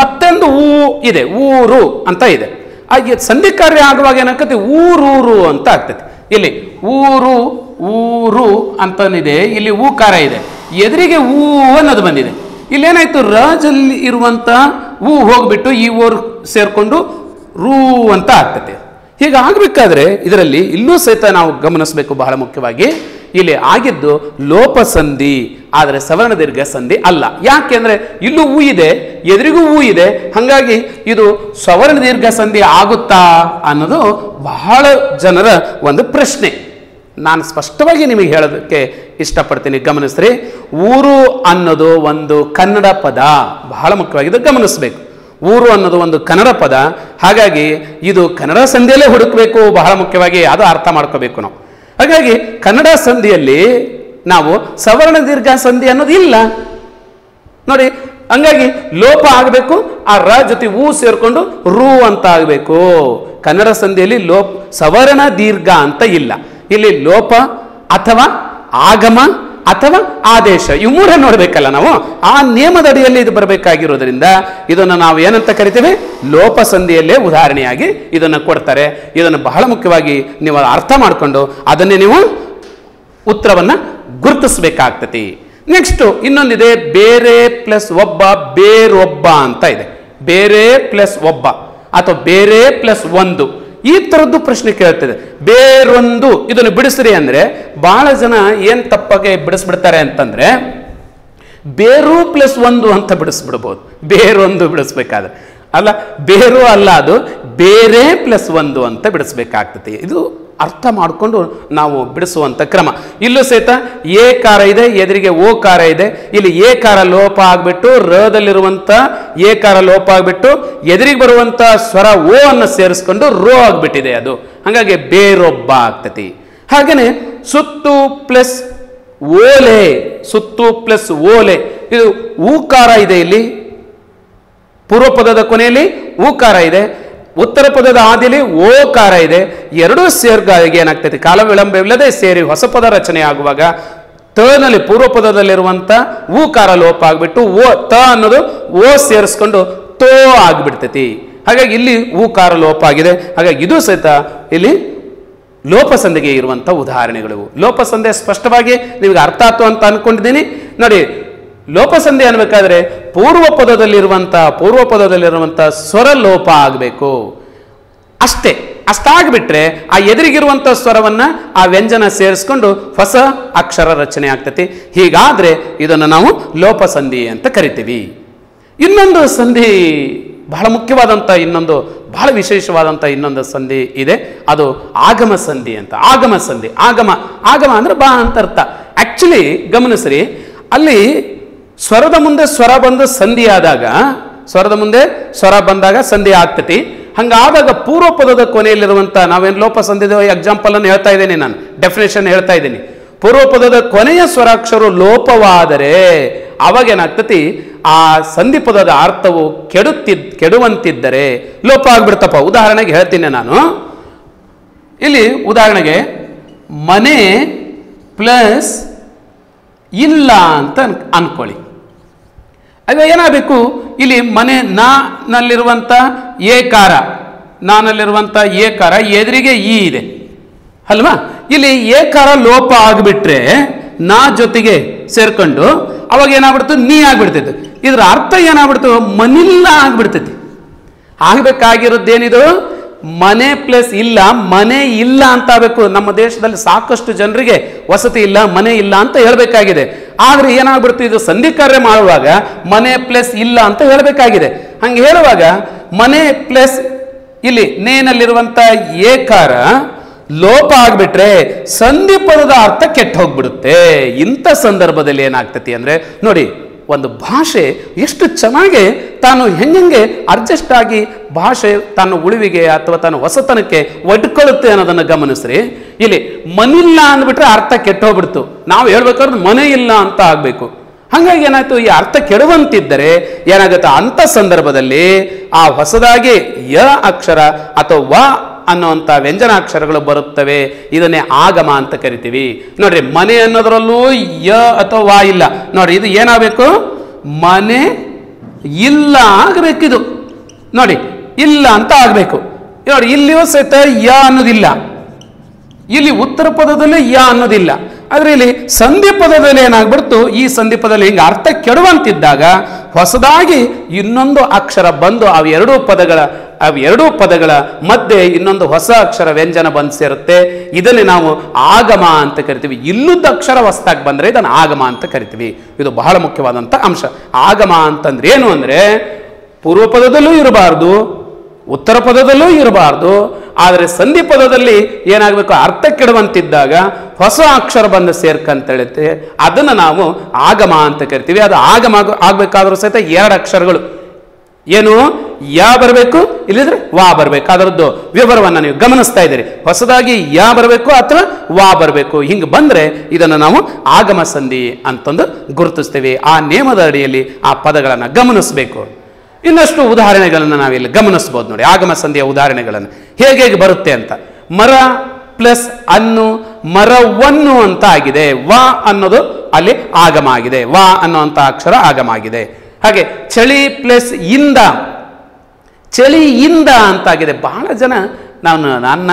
ಮತ್ತೊಂದು ಊ ಇದೆ ಊರು ಅಂತ ಇದೆ. ಹಾಗೆ ಸಂಧಿ ಕಾರ್ಯ ಆಗುವಾಗ ಏನಾಗ್ತದೆ? ಊರೂರು ಅಂತ ಆಗ್ತದೆ. ಇಲ್ಲಿ ಊರು ಊರು ಅಂತನಿದೆ ಇಲ್ಲಿ ಊಕಾರ ಇದೆ. ಎದುರಿಗೆ ಊ ಅನ್ನೋದು ಬಂದಿದೆ. ಇಲ್ಲೇನಾಯ್ತು? ರಾಜಲ್ಲಿ ಇರುವಂತ ಹೂ ಹೋಗ್ಬಿಟ್ಟು ಈ ಊರು ಸೇರಿಕೊಂಡು ರೂ ಅಂತ ಆಗ್ತದೆ. ಹೀಗೆ ಆಗಬೇಕಾದ್ರೆ ಇದರಲ್ಲಿ ಇಲ್ಲೂ ಸಹಿತ ನಾವು ಗಮನಿಸಬೇಕು ಬಹಳ ಮುಖ್ಯವಾಗಿ. ಇಲ್ಲಿ ಆಗಿದ್ದು ಲೋಪ ಸಂಧಿ ಆದರೆ ಸವರ್ಣ ದೀರ್ಘ ಸಂಧಿ ಅಲ್ಲ. ಯಾಕೆಂದ್ರೆ ಇಲ್ಲೂ ಹೂ ಇದೆ, ಎದುರಿಗೂ ಹೂ ಇದೆ. ಹಾಗಾಗಿ ಇದು ಸವರ್ಣ ದೀರ್ಘ ಸಂಧಿ ಆಗುತ್ತಾ ಅನ್ನೋದು ಬಹಳ ಜನರ ಒಂದು ಪ್ರಶ್ನೆ. ನಾನು ಸ್ಪಷ್ಟವಾಗಿ ನಿಮಗೆ ಹೇಳೋದಕ್ಕೆ ಇಷ್ಟಪಡ್ತೀನಿ. ಗಮನಿಸ್ರಿ. ಊರು ಅನ್ನೋದು ಒಂದು ಕನ್ನಡ ಪದ. ಬಹಳ ಮುಖ್ಯವಾಗಿ ಇದು ಗಮನಿಸಬೇಕು. ಊರು ಅನ್ನೋದು ಒಂದು ಕನ್ನಡ ಪದ. ಹಾಗಾಗಿ ಇದು ಕನ್ನಡ ಸಂಧಿಯಲ್ಲೇ ಹುಡುಕಬೇಕು. ಬಹಳ ಮುಖ್ಯವಾಗಿ ಅದು ಅರ್ಥ ಮಾಡ್ಕೋಬೇಕು ನಾವು. ಹಾಗಾಗಿ ಕನ್ನಡ ಸಂಧಿಯಲ್ಲಿ ನಾವು ಸವರ್ಣ ದೀರ್ಘ ಸಂಧಿ ಅನ್ನೋದು ಇಲ್ಲ. ನೋಡಿ, ಹಂಗಾಗಿ ಲೋಪ ಆಗಬೇಕು, ಆ ರ ಜೊತೆ ಊ ಸೇರಿಕೊಂಡು ರು ಅಂತ ಆಗಬೇಕು. ಕನ್ನಡ ಸಂಧಿಯಲ್ಲಿ ಲೋಪ, ಸವರ್ಣ ದೀರ್ಘ ಅಂತ ಇಲ್ಲ. ಇಲ್ಲಿ ಲೋಪ ಅಥವಾ ಆಗಮ ಅಥವಾ ಆದೇಶ. ಇವು ಮೂರೇ ನೋಡಬೇಕಲ್ಲ ನಾವು? ಆ ನಿಯಮದ ಅಡಿಯಲ್ಲಿ ಇದು ಬರಬೇಕಾಗಿರೋದ್ರಿಂದ ಇದನ್ನು ನಾವು ಏನಂತ ಕರಿತೇವೆ? ಲೋಪ ಸಂಧಿಯಲ್ಲೇ ಉದಾಹರಣೆಯಾಗಿ ಇದನ್ನು ಕೊಡ್ತಾರೆ. ಇದನ್ನು ಬಹಳ ಮುಖ್ಯವಾಗಿ ನೀವು ಅರ್ಥ ಮಾಡಿಕೊಂಡು ಅದನ್ನೇ ನೀವು ಉತ್ತರವನ್ನು ಗುರುತಿಸಬೇಕಾಗ್ತತಿ. ನೆಕ್ಸ್ಟ್ ಇನ್ನೊಂದಿದೆ ಬೇರೆ ಪ್ಲಸ್ ಒಬ್ಬ ಬೇರೊಬ್ಬ ಅಂತ ಇದೆ. ಬೇರೆ ಪ್ಲಸ್ ಒಬ್ಬ ಅಥವಾ ಬೇರೆ ಪ್ಲಸ್ ಒಂದು. ಈ ತರದ್ದು ಪ್ರಶ್ನೆ ಕೇಳ್ತದೆ. ಬೇರೊಂದು ಇದನ್ನು ಬಿಡಿಸ್ರಿ ಅಂದ್ರೆ ಬಹಳ ಜನ ಏನು ತಪ್ಪಾಗೆ ಬಿಡಿಸ್ಬಿಡ್ತಾರೆ ಅಂತಂದ್ರೆ ಬೇರು ಪ್ಲಸ್ ಒಂದು ಅಂತ ಬಿಡಿಸ್ಬಿಡ್ಬೋದು. ಬೇರೊಂದು ಬಿಡಿಸ್ಬೇಕಾದ್ರೆ. ಅಲ್ಲ, ಬೇರು ಅಲ್ಲ ಅದು, ಬೇರೆ ಪ್ಲಸ್ ಒಂದು ಅಂತ ಬಿಡಿಸ್ಬೇಕಾಗ್ತದೆ. ಇದು ಅರ್ಥ ಮಾಡಿಕೊಂಡು ನಾವು ಬಿಡಿಸುವಂಥ ಕ್ರಮ. ಇಲ್ಲೂ ಸಹಿತ ಎ ಕಾರ ಇದೆ, ಎದುರಿಗೆ ಓ ಕಾರ ಇದೆ. ಇಲ್ಲಿ ಎ ಕಾರ ಲೋಪ ಆಗಿಬಿಟ್ಟು ರದಲ್ಲಿರುವಂಥ ಎ ಕಾರ ಲೋಪ ಆಗಿಬಿಟ್ಟು ಎದುರಿಗೆ ಬರುವಂಥ ಸ್ವರ ಓ ಅನ್ನು ಸೇರಿಸ್ಕೊಂಡು ರೋ ಆಗಿಬಿಟ್ಟಿದೆ ಅದು. ಹಾಗಾಗಿ ಬೇರೊಬ್ಬ ಆಗ್ತತಿ. ಹಾಗೆಯೇ ಸುತ್ತು ಪ್ಲಸ್ ಓಲೆ, ಸುತ್ತು ಪ್ಲಸ್ ಓಲೆ, ಇದು ಊಕಾರ ಇದೆ ಇಲ್ಲಿ. ಪೂರ್ವ ಪದದ ಕೊನೆಯಲ್ಲಿ ಊಕಾರ ಇದೆ. ಉತ್ತರ ಪದದ ಆದಿಲಿ ಓಕಾರ ಇದೆ. ಎರಡೂ ಸೇರ್ಗಾಗಿ ಏನಾಗ್ತೈತಿ? ಕಾಲ ವಿಳಂಬವಿಲ್ಲದೆ ಸೇರಿ ಹೊಸ ಪದ ರಚನೆ ಆಗುವಾಗ ತನಲ್ಲಿ ಪೂರ್ವ ಪದದಲ್ಲಿರುವಂತ ಊಕಾರ ಲೋಪ ಆಗಿಬಿಟ್ಟು ಓ ತ ಅನ್ನೋದು ಓ ಸೇರಿಸ್ಕೊಂಡು ತೋ ಆಗ್ಬಿಡ್ತೈತಿ. ಹಾಗಾಗಿ ಇಲ್ಲಿ ಊಕಾರ ಲೋಪ ಆಗಿದೆ. ಹಾಗಾಗಿ ಇದು ಸಹಿತ ಇಲ್ಲಿ ಲೋಪಸಂದಿಗೆ ಇರುವಂಥ ಉದಾಹರಣೆಗಳು. ಲೋಪಸಂದೆ ಸ್ಪಷ್ಟವಾಗಿ ನಿಮಗೆ ಅರ್ಥ ಆಯ್ತು ಅಂತ ಅಂದ್ಕೊಂಡಿದ್ದೀನಿ ನೋಡಿ ಲೋಪಸಂಧಿ ಅನ್ಬೇಕಾದ್ರೆ ಪೂರ್ವ ಪದದಲ್ಲಿರುವಂಥ ಪೂರ್ವ ಪದದಲ್ಲಿರುವಂಥ ಸ್ವರ ಲೋಪ ಆಗಬೇಕು. ಅಷ್ಟೇ, ಅಷ್ಟಾಗ್ಬಿಟ್ರೆ ಆ ಎದುರಿಗಿರುವಂಥ ಸ್ವರವನ್ನ ಆ ವ್ಯಂಜನ ಸೇರಿಸ್ಕೊಂಡು ಹೊಸ ಅಕ್ಷರ ರಚನೆ ಆಗ್ತತಿ. ಹೀಗಾದ್ರೆ ಇದನ್ನು ನಾವು ಲೋಪಸಂಧಿ ಅಂತ ಕರಿತೀವಿ. ಇನ್ನೊಂದು ಸಂಧಿ, ಬಹಳ ಮುಖ್ಯವಾದಂಥ ಇನ್ನೊಂದು, ಬಹಳ ವಿಶೇಷವಾದಂಥ ಇನ್ನೊಂದು ಸಂಧಿ ಇದೆ. ಅದು ಆಗಮ ಸಂಧಿ ಅಂತ. ಆಗಮ ಸಂಧಿ. ಆಗಮ ಆಗಮ ಅಂದ್ರೆ ಬಾ ಅಂತ ಅರ್ಥ. ಆ್ಯಕ್ಚುಲಿ ಗಮನಿಸ್ರಿ, ಅಲ್ಲಿ ಸ್ವರದ ಮುಂದೆ ಸ್ವರ ಬಂದು ಸಂಧಿ ಆದಾಗ, ಸ್ವರದ ಮುಂದೆ ಸ್ವರ ಬಂದಾಗ ಸಂಧಿ ಆಗ್ತತಿ. ಹಂಗಾದಾಗ ಪೂರ್ವ ಪದದ ಕೊನೆಯಲ್ಲಿರುವಂಥ ನಾವೇನು ಲೋಪ ಸಂಧಿದ ಎಕ್ಸಾಂಪಲ್ ಅನ್ನು ಹೇಳ್ತಾ ಇದ್ದೀನಿ ನಾನು. ಡೆಫಿನೇಷನ್ ಹೇಳ್ತಾ ಇದ್ದೀನಿ. ಪೂರ್ವ ಪದದ ಕೊನೆಯ ಸ್ವರಾಕ್ಷರು ಲೋಪವಾದರೆ ಅವಾಗ ಏನಾಗ್ತತಿ? ಆ ಸಂಧಿ ಪದದ ಅರ್ಥವು ಕೆಡುತ್ತಿದ್, ಕೆಡುವಂತಿದ್ದರೆ ಲೋಪ ಆಗ್ಬಿಡ್ತಪ್ಪ. ಉದಾಹರಣೆಗೆ ಹೇಳ್ತೀನಿ ನಾನು. ಇಲ್ಲಿ ಉದಾಹರಣೆಗೆ ಮನೆ ಪ್ಲಸ್ ಇಲ್ಲ ಅಂತ ಅನ್ ಅನ್ಕೊಳ್ಳಿ. ಆಗ ಏನಾಗಬೇಕು? ಇಲ್ಲಿ ಮನೆ ನಾ ನಲ್ಲಿರುವಂಥ ಏಕಾರ. ನಾನಲ್ಲಿರುವಂಥ ಏಕಾರ, ಎದುರಿಗೆ ಈ ಇದೆ. ಅಲ್ವಾ? ಇಲ್ಲಿ ಏಕಾರ ಲೋಪ ಆಗಿಬಿಟ್ರೆ ನಾ ಜೊತೆಗೆ ಸೇರ್ಕೊಂಡು ಅವಾಗ ಏನಾಗ್ಬಿಡ್ತು? ನೀ ಆಗ್ಬಿಡ್ತೈತೆ ಇದ್ರ ಅರ್ಥ ಏನಾಗ್ಬಿಡ್ತು? ಮನಿಲ್ಲ ಆಗ್ಬಿಡ್ತೈತಿ ಆಗಬೇಕಾಗಿರೋದೇನಿದು? ಮನೆ ಪ್ಲಸ್ ಇಲ್ಲ, ಮನೆ ಇಲ್ಲ ಅಂತ ಆಗಬೇಕು. ನಮ್ಮ ದೇಶದಲ್ಲಿ ಸಾಕಷ್ಟು ಜನರಿಗೆ ವಸತಿ ಇಲ್ಲ, ಮನೆ ಇಲ್ಲ ಅಂತ ಹೇಳಬೇಕಾಗಿದೆ. ಆದ್ರೆ ಏನಾಗ್ಬಿಡ್ತು? ಇದು ಸಂಧಿ ಕಾರ್ಯ ಮಾಡುವಾಗ ಮನೆ ಪ್ಲಸ್ ಇಲ್ಲ ಅಂತ ಹೇಳಬೇಕಾಗಿದೆ. ಹಂಗೆ ಹೇಳುವಾಗ ಮನೆ ಪ್ಲಸ್ ಇಲ್ಲಿ ನೇನಲ್ಲಿರುವಂತ ಏಕಾರ ಲೋಪ ಆಗ್ಬಿಟ್ರೆ ಸಂಧಿ ಪದದ ಅರ್ಥ ಕೆಟ್ಟ ಹೋಗ್ಬಿಡುತ್ತೆ. ಇಂಥ ಸಂದರ್ಭದಲ್ಲಿ ಏನಾಗ್ತತಿ ಅಂದ್ರೆ ನೋಡಿ, ಒಂದು ಭಾಷೆ ಎಷ್ಟು ಚೆನ್ನಾಗಿ ತಾನು ಹೆಂಗೆ ಅಡ್ಜಸ್ಟ್ ಆಗಿ ಭಾಷೆ ತನ್ನ ಉಳಿವಿಗೆ ಅಥವಾ ತನ್ನ ಹೊಸತನಕ್ಕೆ ಒಡ್ಕೊಳ್ಳುತ್ತೆ ಅನ್ನೋದನ್ನು ಗಮನಿಸ್ರಿ. ಇಲ್ಲಿ ಮನಿಲ್ಲ ಅಂದ್ಬಿಟ್ರೆ ಅರ್ಥ ಕೆಟ್ಟೋಗ್ಬಿಡ್ತು ನಾವು ಹೇಳ್ಬೇಕಾದ್ರೆ ಮನೆ ಇಲ್ಲ ಅಂತ ಆಗ್ಬೇಕು. ಹಾಗಾಗಿ ಏನಾಯ್ತು? ಈ ಅರ್ಥ ಕೆಡುವಂತಿದ್ದರೆ ಏನಾಗುತ್ತೆ? ಅಂತ ಸಂದರ್ಭದಲ್ಲಿ ಆ ಹೊಸದಾಗಿ ಯ ಅಕ್ಷರ ಅಥವಾ ವ ಅನ್ನುವಂಥ ವ್ಯಂಜನಾಕ್ಷರಗಳು ಬರುತ್ತವೆ. ಇದನ್ನೇ ಆಗಮ ಅಂತ ಕರಿತೀವಿ. ನೋಡ್ರಿ, ಮನೆ ಅನ್ನೋದರಲ್ಲೂ ಯ ಅಥವಾ ವಾ ಇಲ್ಲ. ನೋಡ್ರಿ, ಇದು ಏನಾಗಬೇಕು? ಮನೆ ಇಲ್ಲ ಆಗಬೇಕಿದು. ನೋಡಿ, ಇಲ್ಲ ಅಂತ ಆಗಬೇಕು. ನೋಡಿ ಇಲ್ಲಿಯೂ ಸಹಿತ ಯ ಅನ್ನೋದಿಲ್ಲ. ಇಲ್ಲಿ ಉತ್ತರ ಪದದಲ್ಲಿ ಯ ಅನ್ನೋದಿಲ್ಲ. ಆದರೆ ಇಲ್ಲಿ ಸಂಧಿ ಪದದಲ್ಲಿ ಏನಾಗ್ಬಿಡ್ತು? ಈ ಸಂಧಿ ಪದದಲ್ಲಿ ಹಿಂಗೆ ಅರ್ಥ ಕೆಡುವಂತಿದ್ದಾಗ ಹೊಸದಾಗಿ ಇನ್ನೊಂದು ಅಕ್ಷರ ಬಂದು ಅವು ಎರಡೂ ಪದಗಳ, ಅವು ಎರಡೂ ಪದಗಳ ಮಧ್ಯೆ ಇನ್ನೊಂದು ಹೊಸ ಅಕ್ಷರ ವ್ಯಂಜನ ಬಂದು ಸೇರುತ್ತೆ. ಇದನ್ನೇ ನಾವು ಆಗಮ ಅಂತ ಕರಿತೀವಿ. ಇಲ್ಲದ ಅಕ್ಷರ ಹೊಸದಾಗಿ ಬಂದ್ರೆ ಇದನ್ನು ಆಗಮ ಅಂತ ಕರಿತೀವಿ. ಇದು ಬಹಳ ಮುಖ್ಯವಾದಂಥ ಅಂಶ. ಆಗಮ ಅಂತಂದ್ರೆ ಏನು ಅಂದ್ರೆ ಪೂರ್ವ ಪದದಲ್ಲೂ ಇರಬಾರ್ದು ಉತ್ತರ ಪದದಲ್ಲೂ ಇರಬಾರ್ದು, ಆದರೆ ಸಂಧಿ ಪದದಲ್ಲಿ ಏನಾಗಬೇಕು? ಅರ್ಥ ಕೆಡುವಂತಿದ್ದಾಗ ಹೊಸ ಅಕ್ಷರ ಬಂದು ಸೇರ್ಕಂತೇಳುತ್ತೆ ಅದನ್ನು ನಾವು ಆಗಮ ಅಂತ ಕರಿತೀವಿ. ಅದು ಆಗಮ ಆಗಬೇಕಾದ್ರೂ ಸಹಿತ ಎರಡು ಅಕ್ಷರಗಳು. ಏನು? ಯಾ ಬರಬೇಕು, ಇಲ್ಲಿದ್ರೆ ವಾ ಬರಬೇಕು. ಅದರದ್ದು ವಿವರವನ್ನು ನೀವು ಗಮನಿಸ್ತಾ ಇದ್ದೀರಿ. ಹೊಸದಾಗಿ ಯಾ ಬರಬೇಕು ಅಥವಾ ವಾ ಬರಬೇಕು? ಹಿಂಗೆ ಬಂದರೆ ಇದನ್ನು ನಾವು ಆಗಮ ಸಂಧಿ ಅಂತಂದು ಗುರುತಿಸ್ತೇವೆ. ಆ ನಿಯಮದ ಅಡಿಯಲ್ಲಿ ಆ ಪದಗಳನ್ನು ಗಮನಿಸಬೇಕು. ಇನ್ನಷ್ಟು ಉದಾಹರಣೆಗಳನ್ನು ನಾವಿಲ್ಲಿ ಗಮನಿಸ್ಬೋದು ನೋಡಿ. ಆಗಮ ಸಂಧಿಯ ಉದಾಹರಣೆಗಳನ್ನು. ಹೇಗೆ ಹೇಗೆ ಬರುತ್ತೆ ಅಂತ. ಮರ ಪ್ಲಸ್ ಅನ್ನು, ಮರವನ್ನು ಅಂತ ಆಗಿದೆ. ವ ಅನ್ನೋದು ಅಲ್ಲಿ ಆಗಮ ಆಗಿದೆ. ವ ಅನ್ನುವಂಥ ಅಕ್ಷರ ಆಗಮ ಆಗಿದೆ. ಹಾಗೆ ಚಳಿ ಪ್ಲಸ್ ಇಂದ ಚಳಿಯಿಂದ ಅಂತಾಗಿದೆ ಬಹಳ ಜನ ನಾನು, ನನ್ನ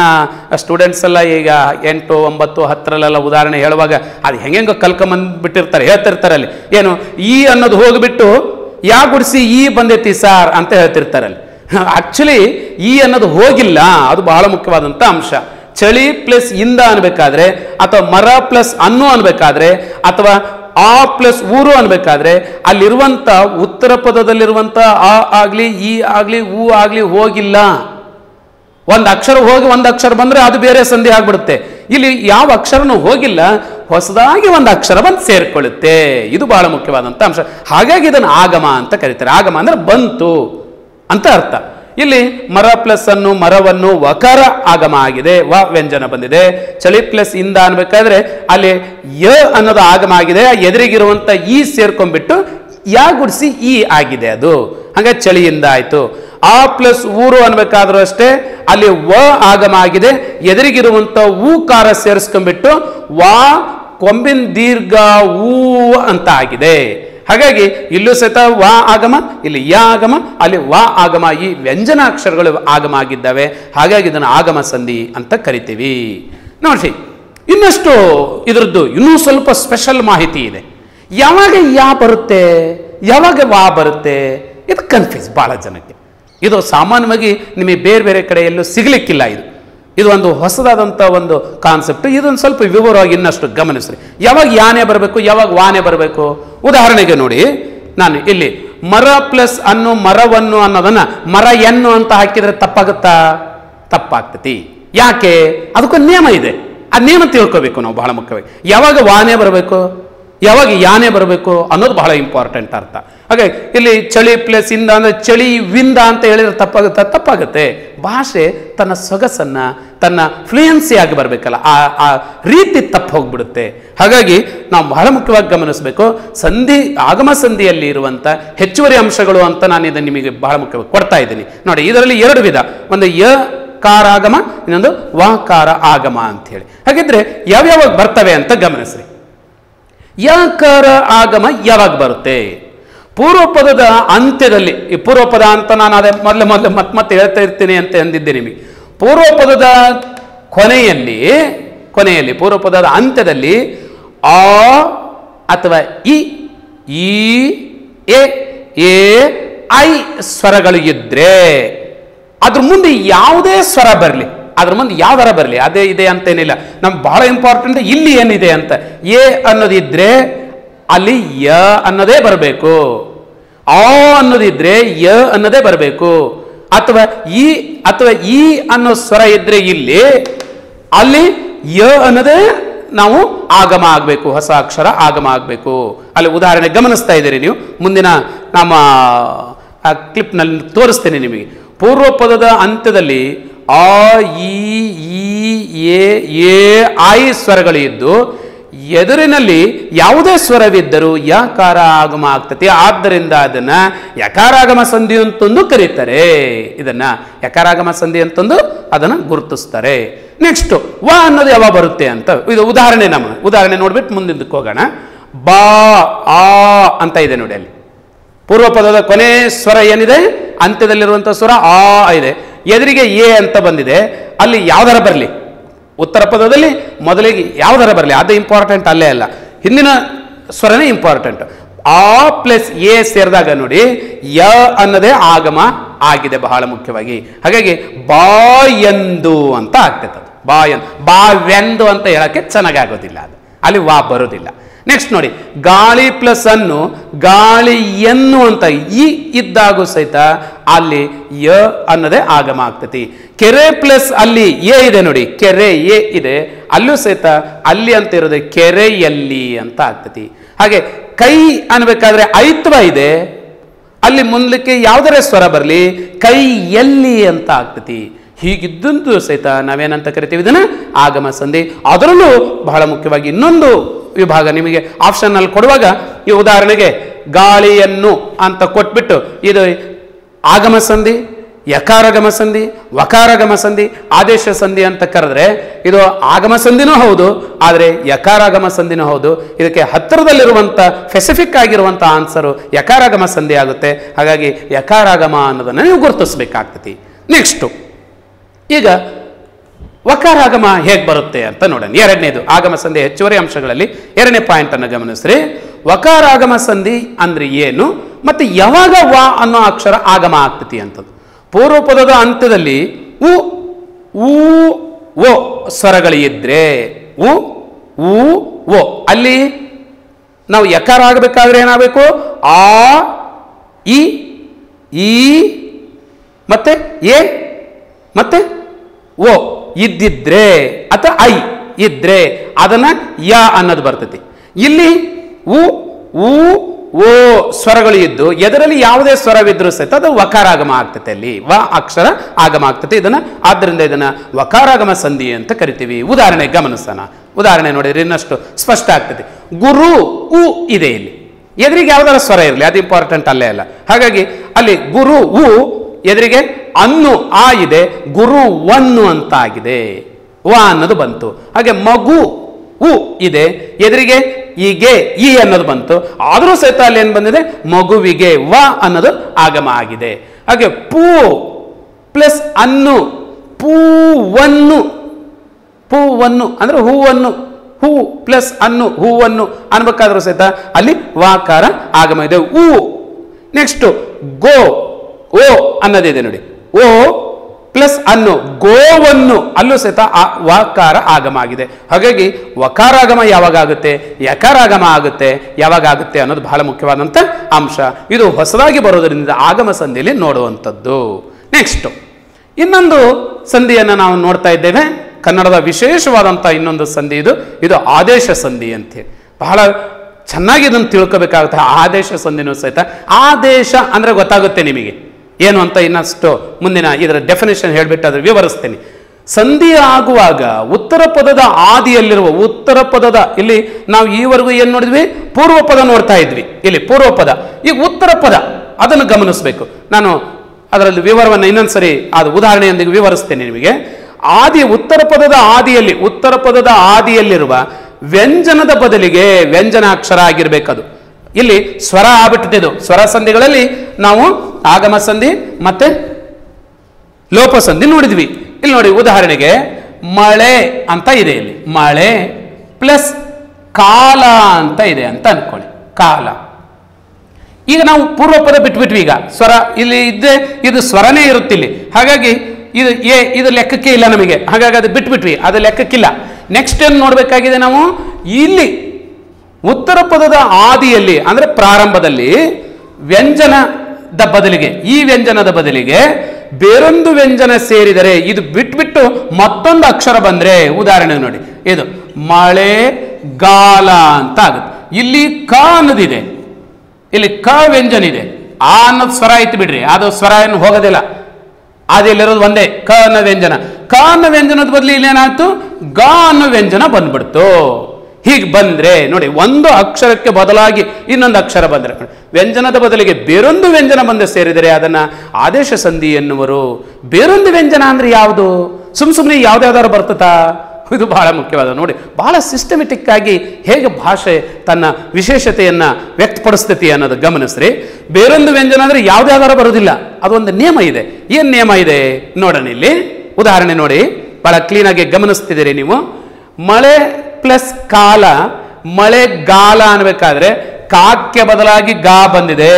ಸ್ಟೂಡೆಂಟ್ಸ್ ಎಲ್ಲ ಈಗ ಎಂಟು, ಒಂಬತ್ತು, ಹತ್ತರಲ್ಲೆಲ್ಲ ಉದಾಹರಣೆ ಹೇಳುವಾಗ ಅದು ಹೆಂಗೆಂಗೋ ಕಲ್ಕೊಂಬಂದ್ಬಿಟ್ಟಿರ್ತಾರೆ, ಹೇಳ್ತಿರ್ತಾರೆ ಅಲ್ಲಿ. ಏನು, ಈ ಅನ್ನೋದು ಹೋಗಿಬಿಟ್ಟು ಯಾ ಗುಡಿಸಿ ಈ ಬಂದೈತಿ ಸಾರ್ ಅಂತ ಹೇಳ್ತಿರ್ತಾರೆ ಅಲ್ಲಿ ಆಕ್ಚುಲಿ (laughs) ಈ ಅನ್ನೋದು ಹೋಗಿಲ್ಲ. ಅದು ಬಹಳ ಮುಖ್ಯವಾದಂಥ ಅಂಶ. ಚಳಿ ಪ್ಲಸ್ ಇಂದ ಅನ್ಬೇಕಾದ್ರೆ, ಅಥವಾ ಮರ ಪ್ಲಸ್ ಅನ್ನು ಅನ್ಬೇಕಾದ್ರೆ, ಅಥವಾ ಆ ಪ್ಲಸ್ ಊರು ಅನ್ಬೇಕಾದ್ರೆ, ಅಲ್ಲಿರುವಂತ ಉತ್ತರ ಪದದಲ್ಲಿರುವಂತ ಆ ಆಗ್ಲಿ, ಈ ಆಗ್ಲಿ, ಊ ಆಗ್ಲಿ ಹೋಗಿಲ್ಲ. ಒಂದು ಅಕ್ಷರ ಹೋಗಿ ಒಂದು ಅಕ್ಷರ ಬಂದ್ರೆ ಅದು ಬೇರೆ ಸಂಧಿ ಆಗ್ಬಿಡುತ್ತೆ. ಇಲ್ಲಿ ಯಾವ ಅಕ್ಷರನೂ ಹೋಗಿಲ್ಲ, ಹೊಸದಾಗಿ ಒಂದು ಅಕ್ಷರ ಬಂದು ಸೇರ್ಕೊಳ್ಳುತ್ತೆ. ಇದು ಬಹಳ ಮುಖ್ಯವಾದಂಥ ಅಂಶ. ಹಾಗಾಗಿ ಇದನ್ನು ಆಗಮ ಅಂತ ಕರೀತಾರೆ. ಆಗಮ ಅಂದ್ರೆ ಬಂತು ಅಂತ ಅರ್ಥ. ಇಲ್ಲಿ ಮರ ಪ್ಲಸ್ ಅನ್ನು, ಮರವನ್ನು ವಕರ ಆಗಮ ಆಗಿದೆ, ವ ವ್ಯಂಜನ ಬಂದಿದೆ. ಚಳಿ ಪ್ಲಸ್ ಇಂದ ಅನ್ಬೇಕಾದ್ರೆ ಅಲ್ಲಿ ಯ ಅನ್ನೋದು ಆಗಮ ಆಗಿದೆ ಎದುರಿಗಿರುವಂತ ಈ ಸೇರ್ಕೊಂಡ್ಬಿಟ್ಟು, ಯಾ ಗುಡಿಸಿ ಈ ಆಗಿದೆ ಅದು. ಹಾಗೆ ಚಳಿಯಿಂದ ಆಯ್ತು. ಆ ಪ್ಲಸ್ ಊರು ಅನ್ಬೇಕಾದ್ರೂ ಅಷ್ಟೇ ಅಲ್ಲಿ ವ ಆಗಮ ಆಗಿದೆ. ಎದುರಿಗಿರುವಂತ ಊ ಕಾರ ಸೇರಿಸ್ಕೊಂಡ್ಬಿಟ್ಟು ವಾ ಕೊಂಬಿನ ದೀರ್ಘ ಊ ಅಂತ ಆಗಿದೆ. ಹಾಗಾಗಿ ಇಲ್ಲೂ ಸಹಿತ ವಾ ಆಗಮ, ಇಲ್ಲಿ ಯ ಆಗಮ, ಅಲ್ಲಿ ವಾ ಆಗಮ, ಈ ವ್ಯಂಜನಾಕ್ಷರಗಳು ಆಗಮ ಆಗಿದ್ದಾವೆ. ಹಾಗಾಗಿ ಇದನ್ನು ಆಗಮ ಸಂಧಿ ಅಂತ ಕರಿತೀವಿ. ನೋಡಿ ಇನ್ನಷ್ಟು ಇದರದ್ದು ಇನ್ನೂ ಸ್ವಲ್ಪ ಸ್ಪೆಷಲ್ ಮಾಹಿತಿ ಇದೆ. ಯಾವಾಗ ಯಾ ಬರುತ್ತೆ, ಯಾವಾಗ ವಾ ಬರುತ್ತೆ, ಇದು ಕನ್ಫ್ಯೂಸ್ ಭಾಳ ಜನಕ್ಕೆ. ಇದು ಸಾಮಾನ್ಯವಾಗಿ ನಿಮಗೆ ಬೇರೆ ಬೇರೆ ಕಡೆಯಲ್ಲೂ ಸಿಗಲಿಕ್ಕಿಲ್ಲ ಇದು. ಇದು ಒಂದು ಹೊಸದಾದಂಥ ಒಂದು ಕಾನ್ಸೆಪ್ಟ್ ಇದೊಂದು ಸ್ವಲ್ಪ ವಿವರವಾಗಿ ಇನ್ನಷ್ಟು ಗಮನಿಸ್ರಿ. ಯಾವಾಗ ಯಾನೆ ಬರಬೇಕು, ಯಾವಾಗ ವಾನೆ ಬರಬೇಕು? ಉದಾಹರಣೆಗೆ ನೋಡಿ, ನಾನು ಇಲ್ಲಿ ಮರ ಪ್ಲಸ್ ಅನ್ನು, ಮರವನ್ನು ಅನ್ನೋದನ್ನು ಮರ ಎನ್ನು ಅಂತ ಹಾಕಿದರೆ ತಪ್ಪಾಗುತ್ತಾ? ತಪ್ಪಾಗ್ತತಿ. ಯಾಕೆ? ಅದಕ್ಕೊಂದು ನಿಯಮ ಇದೆ. ಆ ನಿಯಮ ತಿಳ್ಕೋಬೇಕು ನಾವು ಬಹಳ ಮುಖ್ಯವಾಗಿ. ಯಾವಾಗ ವಾನೆ ಬರಬೇಕು? ಯಾವಾಗ ಯಾನೆ ಬರಬೇಕು ಅನ್ನೋದು ಬಹಳ ಇಂಪಾರ್ಟೆಂಟ್ ಅರ್ಥ. ಹಾಗೆ ಇಲ್ಲಿ ಚಳಿ ಪ್ಲಸ್ ಇಂದ ಅಂದರೆ ಚಳಿ ವಿಂದ ಅಂತ ಹೇಳಿದ್ರೆ ತಪ್ಪಾಗುತ್ತೆ? ತಪ್ಪಾಗುತ್ತೆ. ಭಾಷೆ ತನ್ನ ಸೊಗಸನ್ನು, ತನ್ನ ಫ್ಲೂಯೆನ್ಸಿ ಆಗಿ ಬರಬೇಕಲ್ಲ, ಆ ಆ ರೀತಿ ತಪ್ಪು ಹೋಗ್ಬಿಡುತ್ತೆ. ಹಾಗಾಗಿ ನಾವು ಬಹಳ ಮುಖ್ಯವಾಗಿ ಗಮನಿಸಬೇಕು. ಸಂಧಿ, ಆಗಮ ಸಂಧಿಯಲ್ಲಿ ಇರುವಂಥ ಹೆಚ್ಚುವರಿ ಅಂಶಗಳು ಅಂತ ನಾನು ಇದನ್ನು ನಿಮಗೆ ಬಹಳ ಮುಖ್ಯವಾಗಿ ಕೊಡ್ತಾ ಇದ್ದೀನಿ. ನೋಡಿ, ಇದರಲ್ಲಿ ಎರಡು ವಿಧ. ಒಂದು ಯ, ಕಾರ ಆಗಮ, ಇನ್ನೊಂದು ವಾಕಾರ ಆಗಮ ಅಂತ ಹೇಳಿ. ಹಾಗಿದ್ರೆ ಯಾವ್ಯಾವಾಗ ಬರ್ತವೆ ಅಂತ ಗಮನಿಸ್ರಿ. ಯಾಕಾರ ಆಗಮ ಯಾವಾಗ ಬರುತ್ತೆ? ಪೂರ್ವ ಪದದ ಅಂತ್ಯದಲ್ಲಿ, ಈ ಪೂರ್ವಪದ ಅಂತ ನಾನು ಅದೇ ಮೊದಲು ಮೊದಲು ಮತ್ತೆ ಮತ್ತೆ ಹೇಳ್ತಾ ಇರ್ತೀನಿ ಅಂತ ಅಂದಿದ್ದೆ ನಿಮಗೆ. ಪೂರ್ವಪದದ ಕೊನೆಯಲ್ಲಿ ಕೊನೆಯಲ್ಲಿ, ಪೂರ್ವಪದದ ಅಂತ್ಯದಲ್ಲಿ, ಆ ಅಥವಾ ಇ, ಈ, ಎ ಐ ಸ್ವರಗಳು ಇದ್ರೆ, ಅದ್ರ ಮುಂದೆ ಯಾವುದೇ ಸ್ವರ ಬರಲಿ, ಅದ್ರ ಮುಂದೆ ಯಾವ್ದಾರ ಬರಲಿ, ಅದೇ ಇದೆ ಅಂತೇನಿಲ್ಲ ನಮ್ಗೆ ಬಹಳ ಇಂಪಾರ್ಟೆಂಟ್ ಇಲ್ಲಿ ಏನಿದೆ ಅಂತ. ಎ ಅನ್ನೋದಿದ್ರೆ ಅಲ್ಲಿ ಯ ಅನ್ನೋದೇ ಬರಬೇಕು. ಆ ಅನ್ನೋದಿದ್ರೆ ಯ ಅನ್ನೋದೇ ಬರಬೇಕು. ಅಥವಾ ಈ ಅಥವಾ ಈ ಅನ್ನೋ ಸ್ವರ ಇದ್ರೆ ಇಲ್ಲಿ ಅಲ್ಲಿ ಯ ಅನ್ನೋದೇ ನಾವು ಆಗಮ ಆಗಬೇಕು, ಹೊಸ ಅಕ್ಷರ ಆಗಮ ಆಗಬೇಕು. ಅಲ್ಲಿ ಉದಾಹರಣೆ ಗಮನಿಸ್ತಾ ಇದ್ದೀರಿ ನೀವು. ಮುಂದಿನ ನಮ್ಮ ಕ್ಲಿಪ್ನಲ್ಲಿ ತೋರಿಸ್ತೇನೆ ನಿಮಗೆ. ಪೂರ್ವ ಪದದ ಅಂತ್ಯದಲ್ಲಿ ಆ ಎ ಎ, ಐ ಸ್ವರಗಳು ಇದ್ದು ಎದುರಿನಲ್ಲಿ ಯಾವುದೇ ಸ್ವರವಿದ್ದರೂ ಯಕಾರ ಆಗಮ ಆಗ್ತತಿ ಆದ್ದರಿಂದ ಅದನ್ನ ಯಕಾರಾಗಮ ಸಂಧಿ ಅಂತಂದು ಕರೀತಾರೆ. ಇದನ್ನ ಯಕಾರಾಗಮ ಸಂಧಿ ಅಂತಂದು ಅದನ್ನ ಗುರುತಿಸ್ತಾರೆ. ನೆಕ್ಸ್ಟ್, ವ ಅನ್ನೋದು ಯಾವಾಗ ಬರುತ್ತೆ ಅಂತ. ಇದು ಉದಾಹರಣೆ ನಮ್ಮ ಉದಾಹರಣೆ ನೋಡ್ಬಿಟ್ಟು ಮುಂದಿದ್ದಕ್ಕೆ ಹೋಗೋಣ. ಬಾ, ಆ ಅಂತ ಇದೆ ನೋಡಿ ಅಲ್ಲಿ. ಪೂರ್ವ ಪದದ ಕೊನೆ ಸ್ವರ ಏನಿದೆ? ಅಂತ್ಯದಲ್ಲಿರುವಂಥ ಸ್ವರ ಆ ಇದೆ. ಎದುರಿಗೆ ಎ ಅಂತ ಬಂದಿದೆ. ಅಲ್ಲಿ ಯಾವ್ದಾರ ಬರಲಿ. ಉತ್ತರ ಪದದಲ್ಲಿ ಮೊದಲಿಗೆ ಯಾವ್ದಾರ ಬರಲಿ? ಅದು ಇಂಪಾರ್ಟೆಂಟ್ ಅಲ್ಲೇ ಅಲ್ಲ. ಹಿಂದಿನ ಸ್ವರನೇ ಇಂಪಾರ್ಟೆಂಟ್ ಆ ಪ್ಲಸ್ ಎ ಸೇರಿದಾಗ ನೋಡಿ, ಯ ಅನ್ನದೇ ಆಗಮ ಆಗಿದೆ ಬಹಳ ಮುಖ್ಯವಾಗಿ. ಹಾಗಾಗಿ ಬಾಯಂದು ಅಂತ ಆಗ್ತೈತೆ ಅದು. ಬಾಯನ್ ಬಾವೆಂದು ಅಂತ ಹೇಳಕ್ಕೆ ಚೆನ್ನಾಗಾಗೋದಿಲ್ಲ ಅದು. ಅಲ್ಲಿ ವಾ ಬರೋದಿಲ್ಲ. ನೆಕ್ಸ್ಟ್ ನೋಡಿ, ಗಾಳಿ ಪ್ಲಸ್ ಅನ್ನು ಗಾಳಿಯನ್ನು ಅಂತ ಈ ಇದ್ದಾಗೂ ಸಹಿತ ಅಲ್ಲಿ ಯ ಅನ್ನೋದೇ ಆಗಮ ಆಗ್ತತಿ. ಕೆರೆ ಪ್ಲಸ್ ಅಲ್ಲಿ ಎ ಇದೆ ನೋಡಿ, ಕೆರೆ ಎ ಇದೆ. ಅಲ್ಲೂ ಸಹಿತ ಅಲ್ಲಿ ಅಂತ ಇರೋದೆ ಕೆರೆಯಲ್ಲಿ ಅಂತ ಆಗ್ತತಿ. ಹಾಗೆ ಕೈ ಅನ್ಬೇಕಾದ್ರೆ ಐತ್ವ ಇದೆ. ಅಲ್ಲಿ ಮುಂದಕ್ಕೆ ಯಾವುದರ ಸ್ವರ ಬರಲಿ ಕೈ ಎಲ್ಲಿ ಅಂತ ಆಗ್ತತಿ. ಹೀಗಿದ್ದಂತೂ ಸಹಿತ ನಾವೇನಂತ ಕರಿತೀವಿ ಇದನ್ನ? ಆಗಮ ಸಂಧಿ. ಅದರಲ್ಲೂ ಬಹಳ ಮುಖ್ಯವಾಗಿ ಇನ್ನೊಂದು ವಿಭಾಗ ನಿಮಗೆ ಆಪ್ಷನ್ ಅಲ್ಲಿ ಕೊಡುವಾಗ ಈ ಉದಾಹರಣೆಗೆ ಗಾಳಿಯನ್ನು ಅಂತ ಕೊಟ್ಬಿಟ್ಟು ಇದು ಆಗಮ ಸಂಧಿ. ಯಕಾರಗಮ ಸಂಧಿ ವಕಾರಗಮ ಸಂಧಿ ಆದೇಶ ಸಂಧಿ ಅಂತ ಕರೆದ್ರೆ ಇದು ಆಗಮ ಸಂಧಿನೂ ಹೌದು, ಆದರೆ ಯಕಾರಾಗಮ ಸಂಧಿನೂ ಹೌದು. ಇದಕ್ಕೆ ಹತ್ತಿರದಲ್ಲಿರುವಂಥ ಫೆಸಿಫಿಕ್ ಆಗಿರುವಂಥ ಆನ್ಸರು ಯಕಾರಾಗಮ ಸಂಧಿ ಆಗುತ್ತೆ. ಹಾಗಾಗಿ ಯಕಾರಾಗಮ ಅನ್ನೋದನ್ನು ನೀವು ಗುರುತಿಸ್ಬೇಕಾಗ್ತತಿ. ನೆಕ್ಸ್ಟು ಈಗ ವಕಾರಾಗಮ ಹೇಗೆ ಬರುತ್ತೆ ಅಂತ ನೋಡೋಣ. ಎರಡನೇದು ಆಗಮ ಸಂಧಿ ಹೆಚ್ಚುವರಿ ಅಂಶಗಳಲ್ಲಿ ಎರಡನೇ ಪಾಯಿಂಟ್ ಅನ್ನು ಗಮನಿಸ್ರಿ. ವಕಾರಾಗಮ ಸಂಧಿ ಅಂದರೆ ಏನು, ಮತ್ತು ಯಾವಾಗ ವಾ ಅನ್ನೋ ಅಕ್ಷರ ಆಗಮ ಆಗ್ತತಿ ಅಂತದ್ದು. ಪೂರ್ವ ಪದದ ಅಂತ್ಯದಲ್ಲಿ ಉ, ಊ ಓ ಸ್ವರಗಳಿದ್ರೆ, ಉ, ಊ ಓ ಅಲ್ಲಿ ನಾವು ಯಕಾರ ಆಗಬೇಕಾದ್ರೆ ಏನಾಗಬೇಕು? ಆ, ಇ, ಈ, ಮತ್ತೆ ಎ, ಮತ್ತೆ ಓ ಇದ್ದಿದ್ರೆ, ಅಥವಾ ಐ ಇದ್ರೆ, ಅದನ್ನ ಯ ಅನ್ನೋದು ಬರ್ತೈತಿ. ಇಲ್ಲಿ ಉ, ಊ ಓ ಸ್ವರಗಳು ಇದ್ದು ಎದರಲ್ಲಿ ಯಾವುದೇ ಸ್ವರವಿದ್ರೂ ಸಹಿತ ಅದು ವಕಾರಾಗಮ ಆಗ್ತದೆ ಅಲ್ಲಿ. ವ ಅಕ್ಷರ ಆಗಮ ಆಗ್ತದೆ ಇದನ್ನ ಆದ್ದರಿಂದ ಇದನ್ನ ವಕಾರಾಗಮ ಸಂಧಿ ಅಂತ ಕರಿತೀವಿ. ಉದಾಹರಣೆ ಗಮನಿಸೋಣ. ಉದಾಹರಣೆ ನೋಡಿದ್ರೆ ಇನ್ನಷ್ಟು ಸ್ಪಷ್ಟ ಆಗ್ತದೆ ಗುರು, ಉ ಇದೆ ಇಲ್ಲಿ. ಎದುರಿಗೆ ಯಾವ್ದಾರ ಸ್ವರ ಇರಲಿ, ಅದು ಇಂಪಾರ್ಟೆಂಟ್ ಅಲ್ಲೇ ಅಲ್ಲ. ಹಾಗಾಗಿ ಅಲ್ಲಿ ಗುರು, ಉ, ಎದುರಿಗೆ ಅನ್ನು, ಆ ಇದೆ. ಗುರು, ಒನ್ನು ಅಂತ ಆಗಿದೆ ವ ಅನ್ನೋದು ಬಂತು. ಹಾಗೆ ಮಗು, ಉ ಇದೆ. ಎದುರಿಗೆ ಈಗೆ ಈ ಅನ್ನೋದು ಬಂತು. ಆದರೂ ಸಹಿತ ಅಲ್ಲಿ ಏನು ಬಂದಿದೆ? ಮಗುವಿಗೆ ವ ಅನ್ನೋದು ಆಗಮ ಆಗಿದೆ. ಹಾಗೆ ಪೂ ಪ್ಲಸ್ ಅನ್ನು ಪೂವನ್ನು ಪೂವನ್ನು ಅಂದರೆ ಹೂವನ್ನು, ಹೂ ಪ್ಲಸ್ ಅನ್ನು, ಹೂವನ್ನು ಅನ್ಬೇಕಾದ್ರೂ ಸಹಿತ ಅಲ್ಲಿ ವಾಕಾರ ಆಗಮ ಇದೆ. ಹೂ ನೆಕ್ಸ್ಟ್ ಗೋ, ಓ ಅನ್ನೋದಿದೆ ನೋಡಿ. ಓ ಪ್ಲಸ್ ಅನ್ನು ಗೋವನ್ನು ಅಲ್ಲೂ ಸಹಿತ ಆ ವಕಾರ ಆಗಮ ಆಗಿದೆ ಹಾಗಾಗಿ ವಕಾರಾಗಮ ಯಾವಾಗ ಆಗುತ್ತೆ ಯಕಾರಾಗಮ ಆಗುತ್ತೆ. ಯಾವಾಗ ಆಗುತ್ತೆ ಅನ್ನೋದು ಬಹಳ ಮುಖ್ಯವಾದಂಥ ಅಂಶ. ಇದು ಹೊಸದಾಗಿ ಬರೋದರಿಂದ ಆಗಮ ಸಂಧಿಯಲ್ಲಿ ನೋಡುವಂಥದ್ದು. ನೆಕ್ಸ್ಟ್ ಇನ್ನೊಂದು ಸಂಧಿಯನ್ನು ನಾವು ನೋಡ್ತಾ ಇದ್ದೇವೆ. ಕನ್ನಡದ ವಿಶೇಷವಾದಂಥ ಇನ್ನೊಂದು ಸಂಧಿ ಇದು. ಇದು ಆದೇಶ ಸಂಧಿ ಅಂತೇಳಿ ಬಹಳ ಚೆನ್ನಾಗಿ ಇದನ್ನು ತಿಳ್ಕೋಬೇಕಾಗುತ್ತೆ. ಆದೇಶ ಸಂಧಿನೂ ಸಹಿತ. ಆದೇಶ ಅಂದರೆ ಗೊತ್ತಾಗುತ್ತೆ ನಿಮಗೆ. ಏನು ಅಂತ ಇನ್ನಷ್ಟು ಮುಂದಿನ ಇದರ ಡೆಫಿನೇಷನ್ ಹೇಳಿಬಿಟ್ಟು ಅದ್ರ ವಿವರಿಸ್ತೇನೆ. ಸಂಧಿ ಆಗುವಾಗ ಉತ್ತರ ಪದದ ಆದಿಯಲ್ಲಿರುವ ಉತ್ತರ ಪದದ ಇಲ್ಲಿ ನಾವು ಈವರೆಗೂ ಏನು ನೋಡಿದ್ವಿ? ಪೂರ್ವ ಪದ ನೋಡ್ತಾ ಇದ್ವಿ. ಇಲ್ಲಿ ಪೂರ್ವ ಪದ. ಈಗ ಉತ್ತರ ಪದ ಅದನ್ನು ಗಮನಿಸಬೇಕು. ನಾನು ಅದರಲ್ಲಿ ವಿವರವನ್ನು ಇನ್ನೊಂದ್ಸರಿ ಅದು ಉದಾಹರಣೆಯೊಂದಿಗೆ ವಿವರಿಸ್ತೇನೆ ನಿಮಗೆ. ಆದಿ ಉತ್ತರ ಪದದ ಆದಿಯಲ್ಲಿ, ಉತ್ತರ ಪದದ ಆದಿಯಲ್ಲಿರುವ ವ್ಯಂಜನದ ಬದಲಿಗೆ ವ್ಯಂಜನಾಕ್ಷರ ಆಗಿರಬೇಕದು. ಇಲ್ಲಿ ಸ್ವರ ಆಗ್ಬಿಟ್ಟಿದ್ದು ಸ್ವರ ಸಂಧಿಗಳಲ್ಲಿ ನಾವು ಆಗಮ ಸಂಧಿ ಮತ್ತೆ ಲೋಪ ಸಂಧಿ ನೋಡಿದ್ವಿ. ಇಲ್ಲಿ ನೋಡಿ ಉದಾಹರಣೆಗೆ ಮಳೆ ಅಂತ ಇದೆ ಇಲ್ಲಿ. ಮಳೆ ಪ್ಲಸ್ ಕಾಲ ಅಂತ ಇದೆ ಅಂತ ಅನ್ಕೊಳ್ಳಿ. ಕಾಲ. ಈಗ ನಾವು ಪೂರ್ವ ಪದ ಬಿಟ್ಬಿಟ್ವಿ ಈಗ. ಸ್ವರ ಇಲ್ಲಿ ಇದ್ದೆ ಇದು ಸ್ವರನೇ ಇರುತ್ತಿಲ್ಲಿ ಹಾಗಾಗಿ ಇದು ಏ ಇದು ಲೆಕ್ಕಕ್ಕೆ ಇಲ್ಲ ನಮಗೆ. ಹಾಗಾಗಿ ಅದು ಬಿಟ್ಬಿಟ್ವಿ. ಅದು ಲೆಕ್ಕಕ್ಕಿಲ್ಲ. ನೆಕ್ಸ್ಟ್ ಏನು ನೋಡಬೇಕಾಗಿದೆ ನಾವು? ಇಲ್ಲಿ ಉತ್ತರ ಪದದ ಆದಿಯಲ್ಲಿ, ಅಂದರೆ ಪ್ರಾರಂಭದಲ್ಲಿ ವ್ಯಂಜನದ ಬದಲಿಗೆ, ಈ ವ್ಯಂಜನದ ಬದಲಿಗೆ ಬೇರೊಂದು ವ್ಯಂಜನ ಸೇರಿದರೆ ಇದು ಬಿಟ್ಬಿಟ್ಟು ಮತ್ತೊಂದು ಅಕ್ಷರ ಬಂದ್ರೆ, ಉದಾಹರಣೆ ನೋಡಿ. ಇದು ಮಳೆ ಗಾಲ ಅಂತ ಆಗುತ್ತೆ ಇಲ್ಲಿ ಕ ಅನ್ನೋದಿದೆ. ಇಲ್ಲಿ ಕ ವ್ಯಂಜನ ಇದೆ ಆ ಅನ್ನೋದು ಸ್ವರ ಇತ್ತು ಬಿಡ್ರಿ. ಅದು ಸ್ವರ ಏನು ಹೋಗೋದಿಲ್ಲ. ಅದಿಲ್ಲಿರೋದು ಒಂದೇ. ಕ ಅನ್ನೋ ವ್ಯಂಜನ. ಕ ಅನ್ನೋ ವ್ಯಂಜನದ ಬದಲು ಇಲ್ಲೇನಾಯ್ತು? ಗ ಅನ್ನೋ ವ್ಯಂಜನ ಬಂದ್ಬಿಡ್ತು. ಹೀಗೆ ಬಂದ್ರೆ, ನೋಡಿ, ಒಂದು ಅಕ್ಷರಕ್ಕೆ ಬದಲಾಗಿ ಇನ್ನೊಂದು ಅಕ್ಷರ ಬಂದರೆ. ವ್ಯಂಜನದ ಬದಲಿಗೆ ಬೇರೊಂದು ವ್ಯಂಜನ ಬಂದು ಸೇರಿದರೆ ಅದನ್ನ ಆದೇಶ ಸಂಧಿ ಎನ್ನುವರು. ಬೇರೊಂದು ವ್ಯಂಜನ ಅಂದ್ರೆ ಯಾವುದು? ಸುಮ್ ಸುಮ್ಮನೆ ಯಾವುದ್ಯಾವ್ದಾದ್ರು ಬರ್ತತಾ ಇದು ಬಹಳ ಮುಖ್ಯವಾದ. ನೋಡಿ, ಬಹಳ ಸಿಸ್ಟಮೆಟಿಕ್ ಆಗಿ ಹೇಗೆ ಭಾಷೆ ತನ್ನ ವಿಶೇಷತೆಯನ್ನು ವ್ಯಕ್ತಪಡಿಸ್ತೈತಿ ಅನ್ನೋದು ಗಮನಿಸ್ರಿ. ಬೇರೊಂದು ವ್ಯಂಜನ ಅಂದರೆ ಯಾವುದ್ಯಾವ್ದಾರು ಬರೋದಿಲ್ಲ ಅದೊಂದು ನಿಯಮ ಇದೆ. ಏನು ನಿಯಮ ಇದೆ? ನೋಡೋಣ ಇಲ್ಲಿ. ಉದಾಹರಣೆ ನೋಡಿ. ಬಹಳ ಕ್ಲೀನಾಗಿ ಗಮನಿಸ್ತಿದ್ದೀರಿ ನೀವು. ಮಳೆ ಪ್ಲಸ್ ಕಾಲ ಮಳೆಗಾಲ ಅನ್ಬೇಕಾದ್ರೆ ಕಾಕ್ಕೆ ಬದಲಾಗಿ ಗಾ ಬಂದಿದೆ.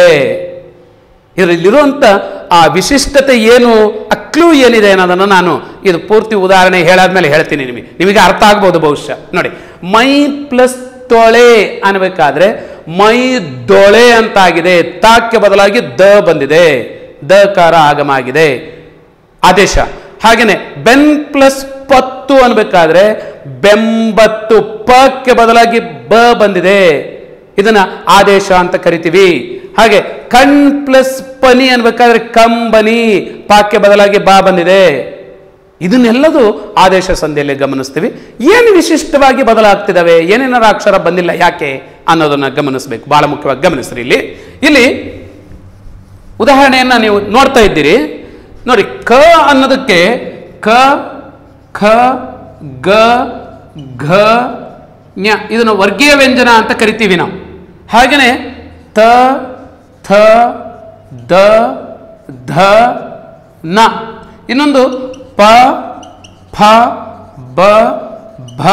ಇದರಲ್ಲಿರುವಂಥ ಆ ವಿಶಿಷ್ಟತೆ ಏನು ಅಕ್ಲೂ ಏನಿದೆ ಅನ್ನೋದನ್ನು ನಾನು ಇದು ಪೂರ್ತಿ ಉದಾಹರಣೆ ಹೇಳಾದ್ಮೇಲೆ ಹೇಳ್ತೀನಿ ನಿಮಗೆ. ನಿಮಗೆ ಅರ್ಥ ಆಗ್ಬೋದು ಬಹುಶಃ. ನೋಡಿ, ಮೈ ಪ್ಲಸ್ ತೊಳೆ ಅನ್ಬೇಕಾದ್ರೆ ಮೈ ದೊಳೆ ಅಂತಾಗಿದೆ. ತಾಕ್ಕೆ ಬದಲಾಗಿ ದ ಬಂದಿದೆ. ದ ಕಾರ ಆಗಮ ಆಗಿದೆ ಆದೇಶ. ಹಾಗೇನೆ ಬೆನ್ ಪ್ಲಸ್ ಪತ್ತು ಅನ್ಬೇಕಾದ್ರೆ ಬೆಂಬತ್ತು ಪಕ್ಕೆ ಬದಲಾಗಿ ಬ ಬಂದಿದೆ. ಇದನ್ನ ಆದೇಶ ಅಂತ ಕರಿತೀವಿ. ಹಾಗೆ ಕಣ್ ಪ್ಲಸ್ ಪನಿ ಅನ್ಬೇಕಾದ್ರೆ ಕಂಬನಿ ಪಾಕ್ಕೆ ಬದಲಾಗಿ ಬಾ ಬಂದಿದೆ. ಇದನ್ನೆಲ್ಲದೂ ಆದೇಶ ಸಂಧಿಯಲ್ಲಿ ಗಮನಿಸ್ತೀವಿ. ಏನು ವಿಶಿಷ್ಟವಾಗಿ ಬದಲಾಗ್ತಿದ್ದಾವೆ ಏನೇನಾರ ಅಕ್ಷರ ಬಂದಿಲ್ಲ ಯಾಕೆ ಅನ್ನೋದನ್ನ ಗಮನಿಸಬೇಕು. ಬಹಳ ಮುಖ್ಯವಾಗಿ ಗಮನಿಸ್ರಿ ಇಲ್ಲಿ. ಇಲ್ಲಿ ಉದಾಹರಣೆಯನ್ನ ನೀವು ನೋಡ್ತಾ ಇದ್ದೀರಿ. ನೋಡಿ ಕ ಅನ್ನೋದಕ್ಕೆ ಕ ಖ ಗ ಘ, ಞ. ಇದನ್ನು ವರ್ಗೀಯ ವ್ಯಂಜನ ಅಂತ ಕರಿತೀವಿ ನಾವು. ಹಾಗೆಯೇ ತ, ಥ, ದ, ಧ, ನ. ಇನ್ನೊಂದು ಪ ಫ ಬ, ಭ,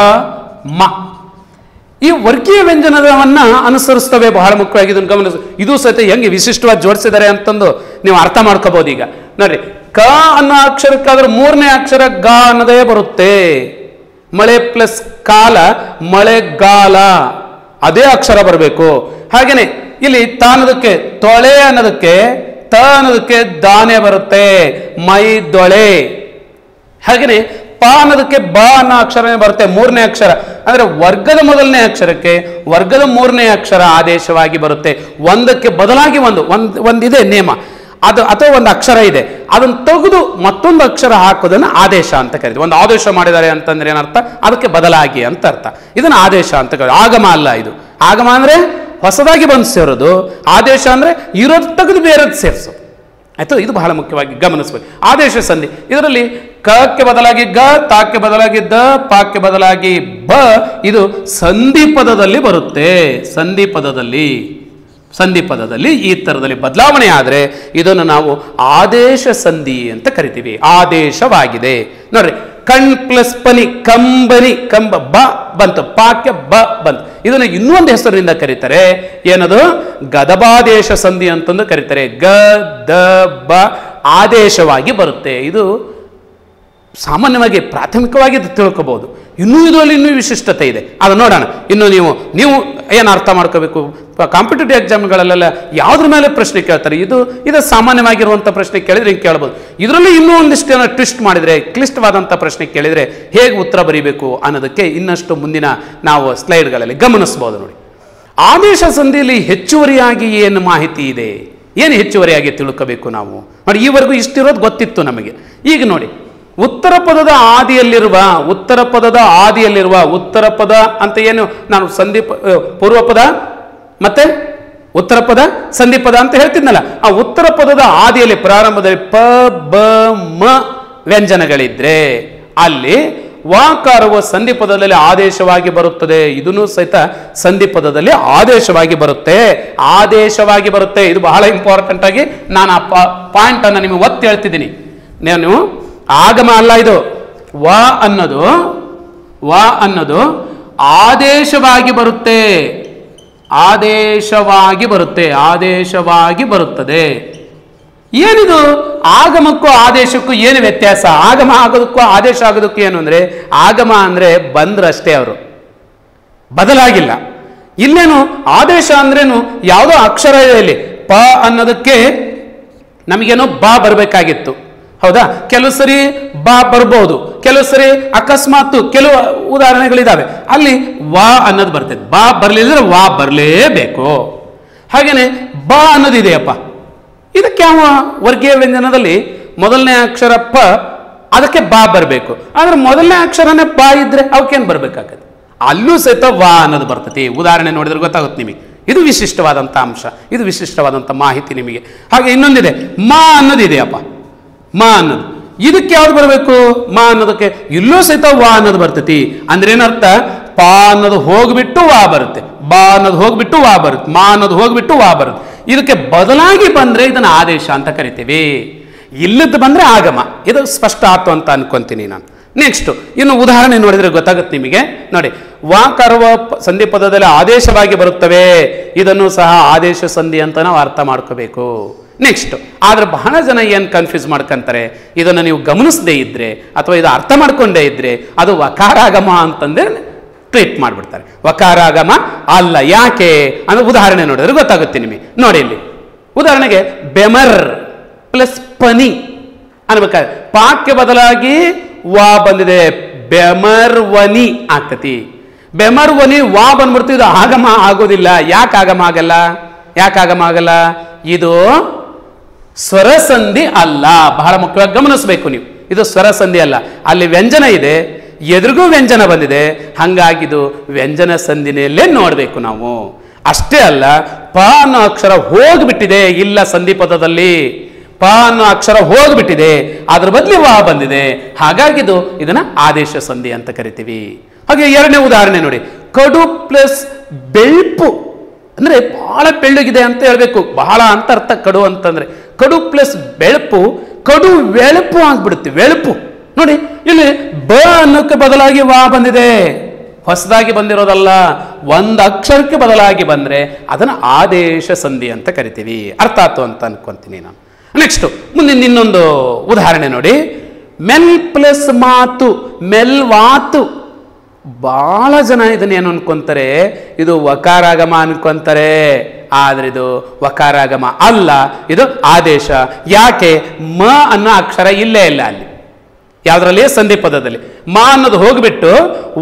ಮ. ಈ ವರ್ಗೀಯ ವ್ಯಂಜನವನ್ನು ಅನುಸರಿಸ್ತವೆ ಬಹಳ ಮುಖ್ಯವಾಗಿ ಇದನ್ನು ಗಮನಿಸ. ಇದು ಸಹಿತ ಹೆಂಗೆ ವಿಶಿಷ್ಟವಾಗಿ ಜೋಡಿಸಿದ್ದಾರೆ ಅಂತಂದು ನೀವು ಅರ್ಥ ಮಾಡ್ಕೋಬೋದು ಈಗ. ನೋಡ್ರಿ ಕ ಅನ್ನೋ ಅಕ್ಷರಕ್ಕಾದ್ರೆ ಮೂರನೇ ಅಕ್ಷರ ಗ ಅನ್ನೋದೇ ಬರುತ್ತೆ. ಮಳೆ ಪ್ಲಸ್ ಕಾಲ ಮಳೆಗಾಲ ಅದೇ ಅಕ್ಷರ ಬರಬೇಕು. ಹಾಗೇನೆ, ಇಲ್ಲಿ ತಾನದಕ್ಕೆ ತೊಳೆ ಅನ್ನೋದಕ್ಕೆ, ತ ಅನ್ನೋದಕ್ಕೆ ದಾನೆ ಬರುತ್ತೆ. ಮೈ ದೊಳೆ. ಹಾಗೇನೆ, ಪ ಅನ್ನೋದಕ್ಕೆ ಬ ಅನ್ನೋ ಅಕ್ಷರನೇ ಬರುತ್ತೆ ಮೂರನೇ ಅಕ್ಷರ. ಅಂದ್ರೆ ವರ್ಗದ ಮೊದಲನೇ ಅಕ್ಷರಕ್ಕೆ ವರ್ಗದ ಮೂರನೇ ಅಕ್ಷರ ಆದೇಶವಾಗಿ ಬರುತ್ತೆ. ಒಂದಕ್ಕೆ ಬದಲಾಗಿ ಒಂದು ಒಂದು, ಒಂದಿದೆ ನಿಯಮ ಅದು ಅಥವಾ ಒಂದು ಅಕ್ಷರ ಇದೆ. ಅದನ್ನು ತೆಗೆದು ಮತ್ತೊಂದು ಅಕ್ಷರ ಹಾಕೋದನ್ನು ಆದೇಶ ಅಂತ ಕರೀತೀವಿ. ಒಂದು ಆದೇಶ ಮಾಡಿದ್ದಾರೆ ಅಂತಂದ್ರೆ ಏನರ್ಥ? ಅದಕ್ಕೆ ಬದಲಾಗಿ ಅಂತ ಅರ್ಥ. ಇದನ್ನು ಆದೇಶ ಅಂತ ಕರೀ ಆಗಮ ಅಲ್ಲ ಇದು. ಆಗಮ ಅಂದರೆ ಹೊಸದಾಗಿ ಬಂದು ಸೇರೋದು. ಆದೇಶ ಅಂದರೆ ಇರೋದು ತೆಗೆದು ಬೇರೆದು ಸೇರಿಸೋದು. ಆಯಿತು? ಇದು ಬಹಳ ಮುಖ್ಯವಾಗಿ ಗಮನಿಸಬೇಕು. ಆದೇಶ ಸಂಧಿ. ಇದರಲ್ಲಿ ಕಕ್ಕೆ ಬದಲಾಗಿ ಗ ತಾಕ್ಕೆ ಬದಲಾಗಿ ದ ಪಾಕ್ಕೆ ಬದಲಾಗಿ ಬ, ಇದು ಸಂಧಿ ಪದದಲ್ಲಿ ಬರುತ್ತೆ. ಸಂಧಿ ಪದದಲ್ಲಿ ಸಂಧಿ ಪದದಲ್ಲಿ ಈ ಥರದಲ್ಲಿ ಬದಲಾವಣೆ ಆದರೆ ಇದನ್ನು ನಾವು ಆದೇಶ ಸಂಧಿ ಅಂತ ಕರಿತೀವಿ. ಆದೇಶವಾಗಿದೆ. ನೋಡ್ರಿ, ಕಣ್ ಪ್ಲಸ್ ಪನಿ ಕಂಬನಿ ಕಂಬ ಬ ಬಂತು. ಪಾಕ್ಯ ಬ ಬಂತು. ಇದನ್ನು ಇನ್ನೊಂದು ಹೆಸರಿನಿಂದ ಕರೀತಾರೆ. ಏನದು? ಗದಬಾದೇಶ ಸಂಧಿ ಅಂತಂದು ಕರೀತಾರೆ. ಗ ದ ಬ ಆದೇಶವಾಗಿ ಬರುತ್ತೆ. ಇದು ಸಾಮಾನ್ಯವಾಗಿ ಪ್ರಾಥಮಿಕವಾಗಿ ಇದು ತಿಳ್ಕೋಬಹುದು ಇನ್ನೂ ಇದರಲ್ಲಿ ಇನ್ನೂ ವಿಶಿಷ್ಟತೆ ಇದೆ. ಅದು ನೋಡೋಣ, ಇನ್ನು ನೀವು ನೀವು ಏನು ಅರ್ಥ ಮಾಡ್ಕೋಬೇಕು? ಕಾಂಪಿಟೇಟಿವ್ ಎಕ್ಸಾಮ್ಗಳಲ್ಲೆಲ್ಲ ಯಾವುದ್ರ ಮೇಲೆ ಪ್ರಶ್ನೆ ಕೇಳ್ತಾರೆ? ಇದು ಇದು ಸಾಮಾನ್ಯವಾಗಿರುವಂಥ ಪ್ರಶ್ನೆ ಕೇಳಿದ್ರೆ ಹಿಂಗೆ ಕೇಳ್ಬೋದು. ಇದರಲ್ಲಿ ಇನ್ನೂ ಒಂದಿಷ್ಟು ಏನೋ ಟ್ವಿಸ್ಟ್ ಮಾಡಿದರೆ ಕ್ಲಿಷ್ಟವಾದಂಥ ಪ್ರಶ್ನೆ ಕೇಳಿದರೆ ಹೇಗೆ ಉತ್ತರ ಬರೀಬೇಕು ಅನ್ನೋದಕ್ಕೆ ಇನ್ನಷ್ಟು ಮುಂದಿನ ನಾವು ಸ್ಲೈಡ್ಗಳಲ್ಲಿ ಗಮನಿಸ್ಬೋದು ನೋಡಿ. ಆದೇಶ ಸಂಧಿಯಲ್ಲಿ ಹೆಚ್ಚುವರಿಯಾಗಿ ಏನು ಮಾಹಿತಿ ಇದೆ? ಏನು ಹೆಚ್ಚುವರಿಯಾಗಿ ತಿಳ್ಕೋಬೇಕು ನಾವು? ನೋಡಿ, ಈವರೆಗೂ ಇಷ್ಟಿರೋದು ಗೊತ್ತಿತ್ತು ನಮಗೆ. ಈಗ ನೋಡಿ ಉತ್ತರ ಪದದ ಆದಿಯಲ್ಲಿರುವ, ಉತ್ತರ ಪದದ ಆದಿಯಲ್ಲಿರುವ, ಉತ್ತರ ಪದ ಅಂತ ಏನು? ನಾನು ಸಂಧಿ ಪೂರ್ವ ಪದ ಮತ್ತೆ ಉತ್ತರ ಪದ ಸಂಧಿ ಪದ ಅಂತ ಹೇಳ್ತಿದ್ನಲ್ಲ. ಆ ಉತ್ತರ ಪದದ ಆದಿಯಲ್ಲಿ ಪ್ರಾರಂಭದಲ್ಲಿ ಪ, ಬ, ಮ ವ್ಯಂಜನಗಳಿದ್ರೆ ಅಲ್ಲಿ ವಾಕಾರವು ಸಂಧಿ ಪದದಲ್ಲಿ ಆದೇಶವಾಗಿ ಬರುತ್ತದೆ. ಇದನ್ನು ಸಹಿತ ಸಂಧಿ ಪದದಲ್ಲಿ ಆದೇಶವಾಗಿ ಬರುತ್ತೆ. ಆದೇಶವಾಗಿ ಬರುತ್ತೆ. ಇದು ಬಹಳ ಇಂಪಾರ್ಟೆಂಟ್ ಆಗಿ ನಾನು ಆ ಪಾಯಿಂಟ್ ಅನ್ನು ನಿಮಗೆ ಒತ್ತಿ ಹೇಳ್ತಿದ್ದೀನಿ. ನಾನು ಆಗಮ ಅಲ್ಲ ಇದು. ವ ಅನ್ನೋದು ವ ಅನ್ನೋದು ಆದೇಶವಾಗಿ ಬರುತ್ತೆ. ಆದೇಶವಾಗಿ ಬರುತ್ತೆ, ಆದೇಶವಾಗಿ ಬರುತ್ತದೆ. ಏನಿದು? ಆಗಮಕ್ಕೂ ಆದೇಶಕ್ಕೂ ಏನು ವ್ಯತ್ಯಾಸ? ಆಗಮ ಆಗೋದಕ್ಕೂ ಆದೇಶ ಆಗೋದಕ್ಕೂ ಏನು ಅಂದರೆ, ಆಗಮ ಅಂದರೆ ಬಂದ್ರಷ್ಟೇ ಅವರು. ಬದಲಾಗಿಲ್ಲ. ಇಲ್ಲೇನು? ಆದೇಶ ಅಂದ್ರೇನು? ಯಾವುದೋ ಅಕ್ಷರ ಇದೆ ಇಲ್ಲಿ ಪ ಅನ್ನೋದಕ್ಕೆ ನಮಗೇನೋ ಬಾ ಬರಬೇಕಾಗಿತ್ತು. ಹೌದಾ? ಕೆಲವು ಸರಿ ಬಾ ಬರ್ಬೋದು, ಕೆಲವು ಸರಿ ಅಕಸ್ಮಾತ್ ಕೆಲವು ಉದಾಹರಣೆಗಳಿದಾವೆ. ಅಲ್ಲಿ ವಾ ಅನ್ನೋದು ಬರ್ತದೆ. ಬಾ ಬರಲಿಲ್ಲ ವಾ ಬರಲೇಬೇಕು. ಹಾಗೇನೆ ಬಾ ಅನ್ನೋದಿದೆಯಪ್ಪ ಇದಕ್ಕೆ ಯಾವ ವರ್ಗೀಯ ವ್ಯಂಜನದಲ್ಲಿ ಮೊದಲನೇ ಅಕ್ಷರ ಪ ಅದಕ್ಕೆ ಬಾ ಬರಬೇಕು. ಆದ್ರೆ ಮೊದಲನೇ ಅಕ್ಷರನೇ ಬಾ ಇದ್ರೆ ಅವಕ್ಕೇನು ಬರಬೇಕಾಗತ್ತೆ? ಅಲ್ಲೂ ಸಹಿತ ವಾ ಅನ್ನೋದು ಬರ್ತೈತಿ ಉದಾಹರಣೆ ನೋಡಿದ್ರೆ ಗೊತ್ತಾಗುತ್ತೆ ನಿಮಗೆ. ಇದು ವಿಶಿಷ್ಟವಾದಂಥ ಅಂಶ. ಇದು ವಿಶಿಷ್ಟವಾದಂಥ ಮಾಹಿತಿ ನಿಮಗೆ. ಹಾಗೆ ಇನ್ನೊಂದಿದೆ. ಮಾ ಅನ್ನೋದು ಇದೆಯಪ್ಪ. ಮಾ ಅನ್ನೋದು ಇದಕ್ಕೆ ಯಾವ್ದು ಬರಬೇಕು? ಮಾ ಅನ್ನೋದಕ್ಕೆ ಇಲ್ಲೂ ಸಹಿತ ವಾ ಅನ್ನೋದು ಬರ್ತೈತಿ. ಅಂದ್ರೆ ಏನರ್ಥ? ಪಾ ಅನ್ನೋದು ಹೋಗ್ಬಿಟ್ಟು ವಾ ಬರುತ್ತೆ. ಬಾ ಅನ್ನೋದು ಹೋಗ್ಬಿಟ್ಟು ವಾ ಬರುತ್ತೆ. ಮಾ ಅನ್ನೋದು ಹೋಗ್ಬಿಟ್ಟು ವಾ ಬರುತ್ತೆ. ಇದಕ್ಕೆ ಬದಲಾಗಿ ಬಂದ್ರೆ ಇದನ್ನ ಆದೇಶ ಅಂತ ಕರಿತೀವಿ. ಇಲ್ಲದ್ದು ಬಂದ್ರೆ ಆಗಮ. ಇದು ಸ್ಪಷ್ಟ ಆತು ಅಂತ ಅನ್ಕೊಂತೀನಿ ನಾನು. ನೆಕ್ಸ್ಟ್ ಇನ್ನು ಉದಾಹರಣೆ ನೋಡಿದ್ರೆ ಗೊತ್ತಾಗುತ್ತೆ ನಿಮಗೆ. ನೋಡಿ, ವಾ ಕರ್ವ ಸಂಧಿ ಪದದಲ್ಲಿ ಆದೇಶವಾಗಿ ಬರುತ್ತವೆ. ಇದನ್ನು ಸಹ ಆದೇಶ ಸಂಧಿ ಅಂತ ನಾವು ಅರ್ಥ ಮಾಡ್ಕೋಬೇಕು. ನೆಕ್ಸ್ಟ್ ಆದ್ರೆ ಬಹಳ ಜನ ಏನು ಕನ್ಫ್ಯೂಸ್ ಮಾಡ್ಕೊಂತಾರೆ? ಇದನ್ನು ನೀವು ಗಮನಿಸದೇ ಇದ್ದರೆ ಅಥವಾ ಇದು ಅರ್ಥ ಮಾಡ್ಕೊಂಡೇ ಇದ್ದರೆ ಅದು ವಕಾರಾಗಮ ಅಂತಂದ್ರೆ ಟ್ರೀಟ್ ಮಾಡಿಬಿಡ್ತಾರೆ. ವಕಾರಾಗಮ ಅಲ್ಲ, ಯಾಕೆ? ಅನ್ನೋ ಉದಾಹರಣೆ ನೋಡಿದ್ರೆ ಗೊತ್ತಾಗುತ್ತೆ ನಿಮಗೆ. ನೋಡಿ ಇಲ್ಲಿ. ಉದಾಹರಣೆಗೆ ಬೆಮರ್ ಪ್ಲಸ್ ಪನಿ. ಅನ್ಬೇಕಾದ್ರೆ ಪಾಕ್ಯ ಬದಲಾಗಿ ವಾ ಬಂದಿದೆ. ಬೆಮರ್ವನಿ ಆಗ್ತತಿ. ಬೆಮರ್ವನಿ ವಾ ಬಂದ್ಬಿಡ್ತು, ಇದು ಆಗಮ ಆಗೋದಿಲ್ಲ. ಯಾಕೆ ಆಗಮ ಆಗಲ್ಲ? ಯಾಕೆ ಆಗಮ ಆಗಲ್ಲ? ಇದು ಸ್ವರಸಂಧಿ ಅಲ್ಲ. ಬಹಳ ಮುಖ್ಯವಾಗಿ ಗಮನಿಸಬೇಕು ನೀವು. ಇದು ಸ್ವರಸಂಧಿ ಅಲ್ಲ. ಅಲ್ಲಿ ವ್ಯಂಜನ ಇದೆ. ಎದುರಿಗೂ ವ್ಯಂಜನ ಬಂದಿದೆ. ಹಂಗಾಗಿದು ವ್ಯಂಜನ ಸಂಧಿನೆಯಲ್ಲೇ ನೋಡಬೇಕು ನಾವು. ಅಷ್ಟೇ ಅಲ್ಲ, ಪ ಅನ್ನೋ ಅಕ್ಷರ ಹೋಗ್ಬಿಟ್ಟಿದೆ ಇಲ್ಲ ಸಂಧಿ ಪದದಲ್ಲಿ. ಪ ಅನ್ನೋ ಅಕ್ಷರ ಹೋಗ್ಬಿಟ್ಟಿದೆ. ಅದ್ರ ಬದಲಿ ವಾ ಬಂದಿದೆ. ಹಾಗಾಗಿದು ಇದನ್ನ ಆದೇಶ ಸಂಧಿ ಅಂತ ಕರಿತೀವಿ. ಹಾಗೆ ಎರಡನೇ ಉದಾಹರಣೆ ನೋಡಿ. ಕಡು ಪ್ಲಸ್ ಬೆಳ್ಪು. ಅಂದ್ರೆ ಬಹಳ ಬೆಳ್ಳಗಿದೆ ಅಂತ ಹೇಳಬೇಕು. ಬಹಳ ಅಂತ ಅರ್ಥ ಕಡು ಅಂತಂದ್ರೆ ಕಡು ಪ್ಲಸ್ ಬೆಳಪು, ಕಡು ವೆಳಪು ಆಗ್ಬಿಡುತ್ತೆ, ವೆಳಪು. ನೋಡಿ, ಇಲ್ಲಿ ಬ ಅನ್ನೋಕ್ಕೆ ಬದಲಾಗಿ ವಾ ಬಂದಿದೆ. ಹೊಸದಾಗಿ ಬಂದಿರೋದಲ್ಲ, ಒಂದು ಅಕ್ಷರಕ್ಕೆ ಬದಲಾಗಿ ಬಂದರೆ ಅದನ್ನು ಆದೇಶ ಸಂಧಿ ಅಂತ ಕರಿತೀವಿ. ಅರ್ಥ ಆಯ್ತು ಅಂತ ಅನ್ಕೊಂತೀನಿ ನಾನು. ನೆಕ್ಸ್ಟ್ ಮುಂದಿನ ಇನ್ನೊಂದು ಉದಾಹರಣೆ ನೋಡಿ. ಮೆಲ್ ಪ್ಲಸ್ ಮಾತು, ಮೆಲ್ವಾತು. ಬಹಳ ಜನ ಇದನ್ನ ಏನು ಅನ್ಕೊಂತಾರೆ? ಇದು ವಕಾರಾಗಮ ಅನ್ಕೊಂತಾರೆ. ಆದರೆ ಇದು ವಕಾರಾಗಮ ಅಲ್ಲ, ಇದು ಆದೇಶ. ಯಾಕೆ? ಮ ಅನ್ನೋ ಅಕ್ಷರ ಇಲ್ಲೇ ಇಲ್ಲ ಅಲ್ಲಿ. ಯಾವ್ದ್ರಲ್ಲಿ? ಸಂಧಿ ಪದದಲ್ಲಿ ಮ ಅನ್ನೋದು ಹೋಗ್ಬಿಟ್ಟು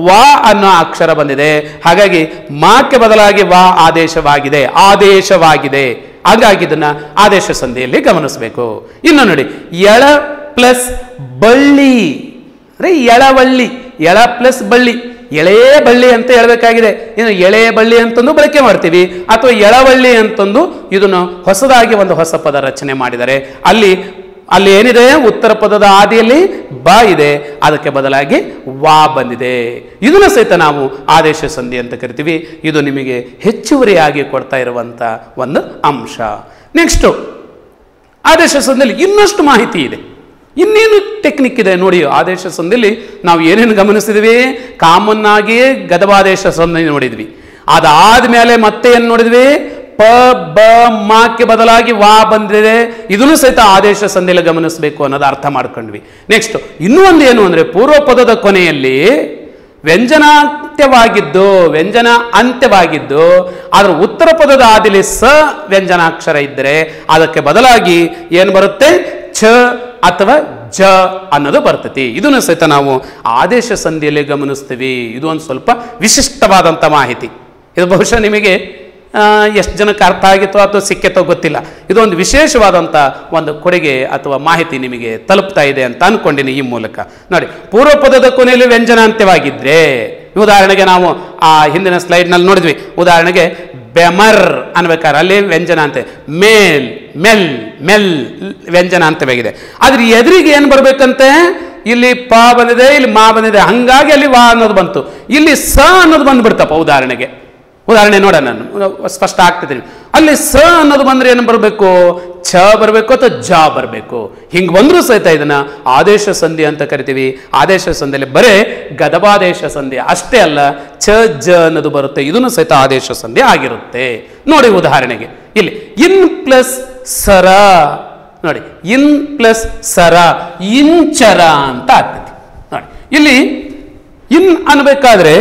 ವಾ ಅನ್ನೋ ಅಕ್ಷರ ಬಂದಿದೆ. ಹಾಗಾಗಿ ಮಾಕ್ಕೆ ಬದಲಾಗಿ ವಾ ಆದೇಶವಾಗಿದೆ ಆದೇಶವಾಗಿದೆ. ಹಾಗಾಗಿ ಇದನ್ನ ಆದೇಶ ಸಂಧಿಯಲ್ಲಿ ಗಮನಿಸಬೇಕು. ಇನ್ನು ನೋಡಿ, ಎಳ ಪ್ಲಸ್ ಬಳ್ಳಿ. ಅಂದ್ರೆ ಎಳವಳ್ಳಿ. ಎಳ ಪ್ಲಸ್ ಬಳ್ಳಿ. ಎಳೆ ಬಳ್ಳಿ ಅಂತ ಹೇಳಬೇಕಾಗಿದೆ. ಇನ್ನು ಎಳೆ ಬಳ್ಳಿ ಅಂತಂದು ಬಳಕೆ ಮಾಡ್ತೀವಿ. ಅಥವಾ ಎಳವಳ್ಳಿ ಅಂತಂದು ಇದನ್ನು ಹೊಸದಾಗಿ ಒಂದು ಹೊಸ ಪದ ರಚನೆ ಮಾಡಿದರೆ. ಅಲ್ಲಿ ಅಲ್ಲಿ ಏನಿದೆ? ಉತ್ತರ ಪದದ ಆದಿಯಲ್ಲಿ ಬ ಇದೆ. ಅದಕ್ಕೆ ಬದಲಾಗಿ ವಾ ಬಂದಿದೆ. ಇದನ್ನು ಸಹಿತ ನಾವು ಆದೇಶ ಸಂಧಿ ಅಂತ ಕರಿತೀವಿ. ಇದು ನಿಮಗೆ ಹೆಚ್ಚುವರಿಯಾಗಿ ಕೊಡ್ತಾ ಇರುವಂಥ ಒಂದು ಅಂಶ. ನೆಕ್ಸ್ಟು ಆದೇಶ ಸಂಧಿಯಲ್ಲಿ ಇನ್ನಷ್ಟು ಮಾಹಿತಿ ಇದೆ. ಇನ್ನೇನು ಟೆಕ್ನಿಕ್ ಇದೆ ನೋಡಿ ಆದೇಶ ಸಂಧಿಯಲ್ಲಿ ನಾವು ಏನೇನು ಗಮನಿಸಿದ್ವಿ? ಕಾಮನ್ ಆಗಿಯೇ ಗದವಾದೇಶ ಸಂಧಿ ನೋಡಿದ್ವಿ. ಅದಾದ ಮೇಲೆ ಮತ್ತೆ ಏನು ನೋಡಿದ್ವಿ? ಪ, ಬ ಮಾಕ್ಕೆ ಬದಲಾಗಿ ವಾ ಬಂದಿದೆ. ಇದನ್ನು ಸಹಿತ ಆದೇಶ ಸಂಧಿಯಲ್ಲಿ ಗಮನಿಸಬೇಕು ಅನ್ನೋದು ಅರ್ಥ ಮಾಡ್ಕೊಂಡ್ವಿ. ನೆಕ್ಸ್ಟ್ ಇನ್ನೂ ಒಂದು ಏನು ಅಂದ್ರೆ ಪೂರ್ವ ಪದದ ಕೊನೆಯಲ್ಲಿ ವ್ಯಂಜನಾಂತ್ಯವಾಗಿದ್ದು, ವ್ಯಂಜನ ಅಂತ್ಯವಾಗಿದ್ದು ಅದರ ಉತ್ತರ ಪದದ ಆದಿಲಿ ಸ ವ್ಯಂಜನಾಕ್ಷರ ಇದ್ದರೆ ಅದಕ್ಕೆ ಬದಲಾಗಿ ಏನು ಬರುತ್ತೆ? ಛ ಅಥವಾ ಜ ಅನ್ನೋದು ಬರ್ತೈತಿ. ಇದನ್ನು ಸಹಿತ ನಾವು ಆದೇಶ ಸಂಧಿಯಲ್ಲಿ ಗಮನಿಸ್ತೀವಿ. ಇದು ಒಂದು ಸ್ವಲ್ಪ ವಿಶಿಷ್ಟವಾದಂಥ ಮಾಹಿತಿ. ಇದು ಬಹುಶಃ ನಿಮಗೆ ಎಷ್ಟು ಜನಕ್ಕೆ ಅರ್ಥ ಆಗಿತ್ತೋ ಅಥವಾ ಸಿಕ್ಕಿತೋ ಗೊತ್ತಿಲ್ಲ. ಇದೊಂದು ವಿಶೇಷವಾದಂಥ ಒಂದು ಕೊಡುಗೆ ಅಥವಾ ಮಾಹಿತಿ ನಿಮಗೆ ತಲುಪ್ತಾ ಇದೆ ಅಂತ ಅಂದ್ಕೊಂಡಿನಿ ಈ ಮೂಲಕ. ನೋಡಿ ಪೂರ್ವ ಪದದ ಕೊನೆಯಲ್ಲಿ ವ್ಯಂಜನಾಂತ್ಯವಾಗಿದ್ರೆ, ಉದಾಹರಣೆಗೆ ನಾವು, ಆ, ಹಿಂದಿನ ಸ್ಲೈಡ್ನಲ್ಲಿ ನೋಡಿದ್ವಿ. ಉದಾಹರಣೆಗೆ ಬೆಮರ್ ಅನ್ಬೇಕಾದ್ರೆ ಅಲ್ಲಿ ವ್ಯಂಜನ ಅಂತೆ ಮೇಲ್ ಮೆಲ್ ಮೆಲ್ ವ್ಯಂಜನ ಅಂತವಾಗಿದೆ ಆದ್ರೆ ಎದುರಿಗೆ ಏನು ಬರಬೇಕಂತೆ? ಇಲ್ಲಿ ಪ ಬಂದಿದೆ, ಇಲ್ಲಿ ಮಾ ಬಂದಿದೆ, ಹಂಗಾಗಿ ಅಲ್ಲಿ ವಾ ಅನ್ನೋದು ಬಂತು. ಇಲ್ಲಿ ಸ ಅನ್ನೋದು ಬಂದ್ಬಿಡ್ತಪ್ಪ ಉದಾಹರಣೆಗೆ. ಉದಾಹರಣೆ ನೋಡೋಣ ನಾನು ಸ್ಪಷ್ಟ ಆಗ್ತಿದ್ದೀನಿ. ಅಲ್ಲಿ ಸ ಅನ್ನೋದು ಬಂದ್ರೆ ಏನು ಬರಬೇಕು? ಛ ಬರಬೇಕು ಅಥವಾ ಜ ಬರಬೇಕು? ಹಿಂಗೆ ಬಂದರೂ ಸಹಿತ ಇದನ್ನ ಆದೇಶ ಸಂಧಿ ಅಂತ ಕರಿತೀವಿ. ಆದೇಶ ಸಂಧಿಯಲ್ಲಿ ಬರೇ ಗದಬಾದೇಶ ಸಂಧಿ ಅಷ್ಟೇ ಅಲ್ಲ ಛ ಜ ಅನ್ನೋದು ಬರುತ್ತೆ. ಇದನ್ನು ಸಹಿತ ಆದೇಶ ಸಂಧಿ ಆಗಿರುತ್ತೆ. ನೋಡಿ ಉದಾಹರಣೆಗೆ. ಇಲ್ಲಿ ಇನ್ ಪ್ಲಸ್ ಸರ. ನೋಡಿ, ಇನ್ ಪ್ಲಸ್ ಸರ ಇಂಚರ ಅಂತ ಆಗ್ತೈತಿ. ನೋಡಿ, ಇಲ್ಲಿ ಇನ್ ಅನ್ಬೇಕಾದ್ರೆ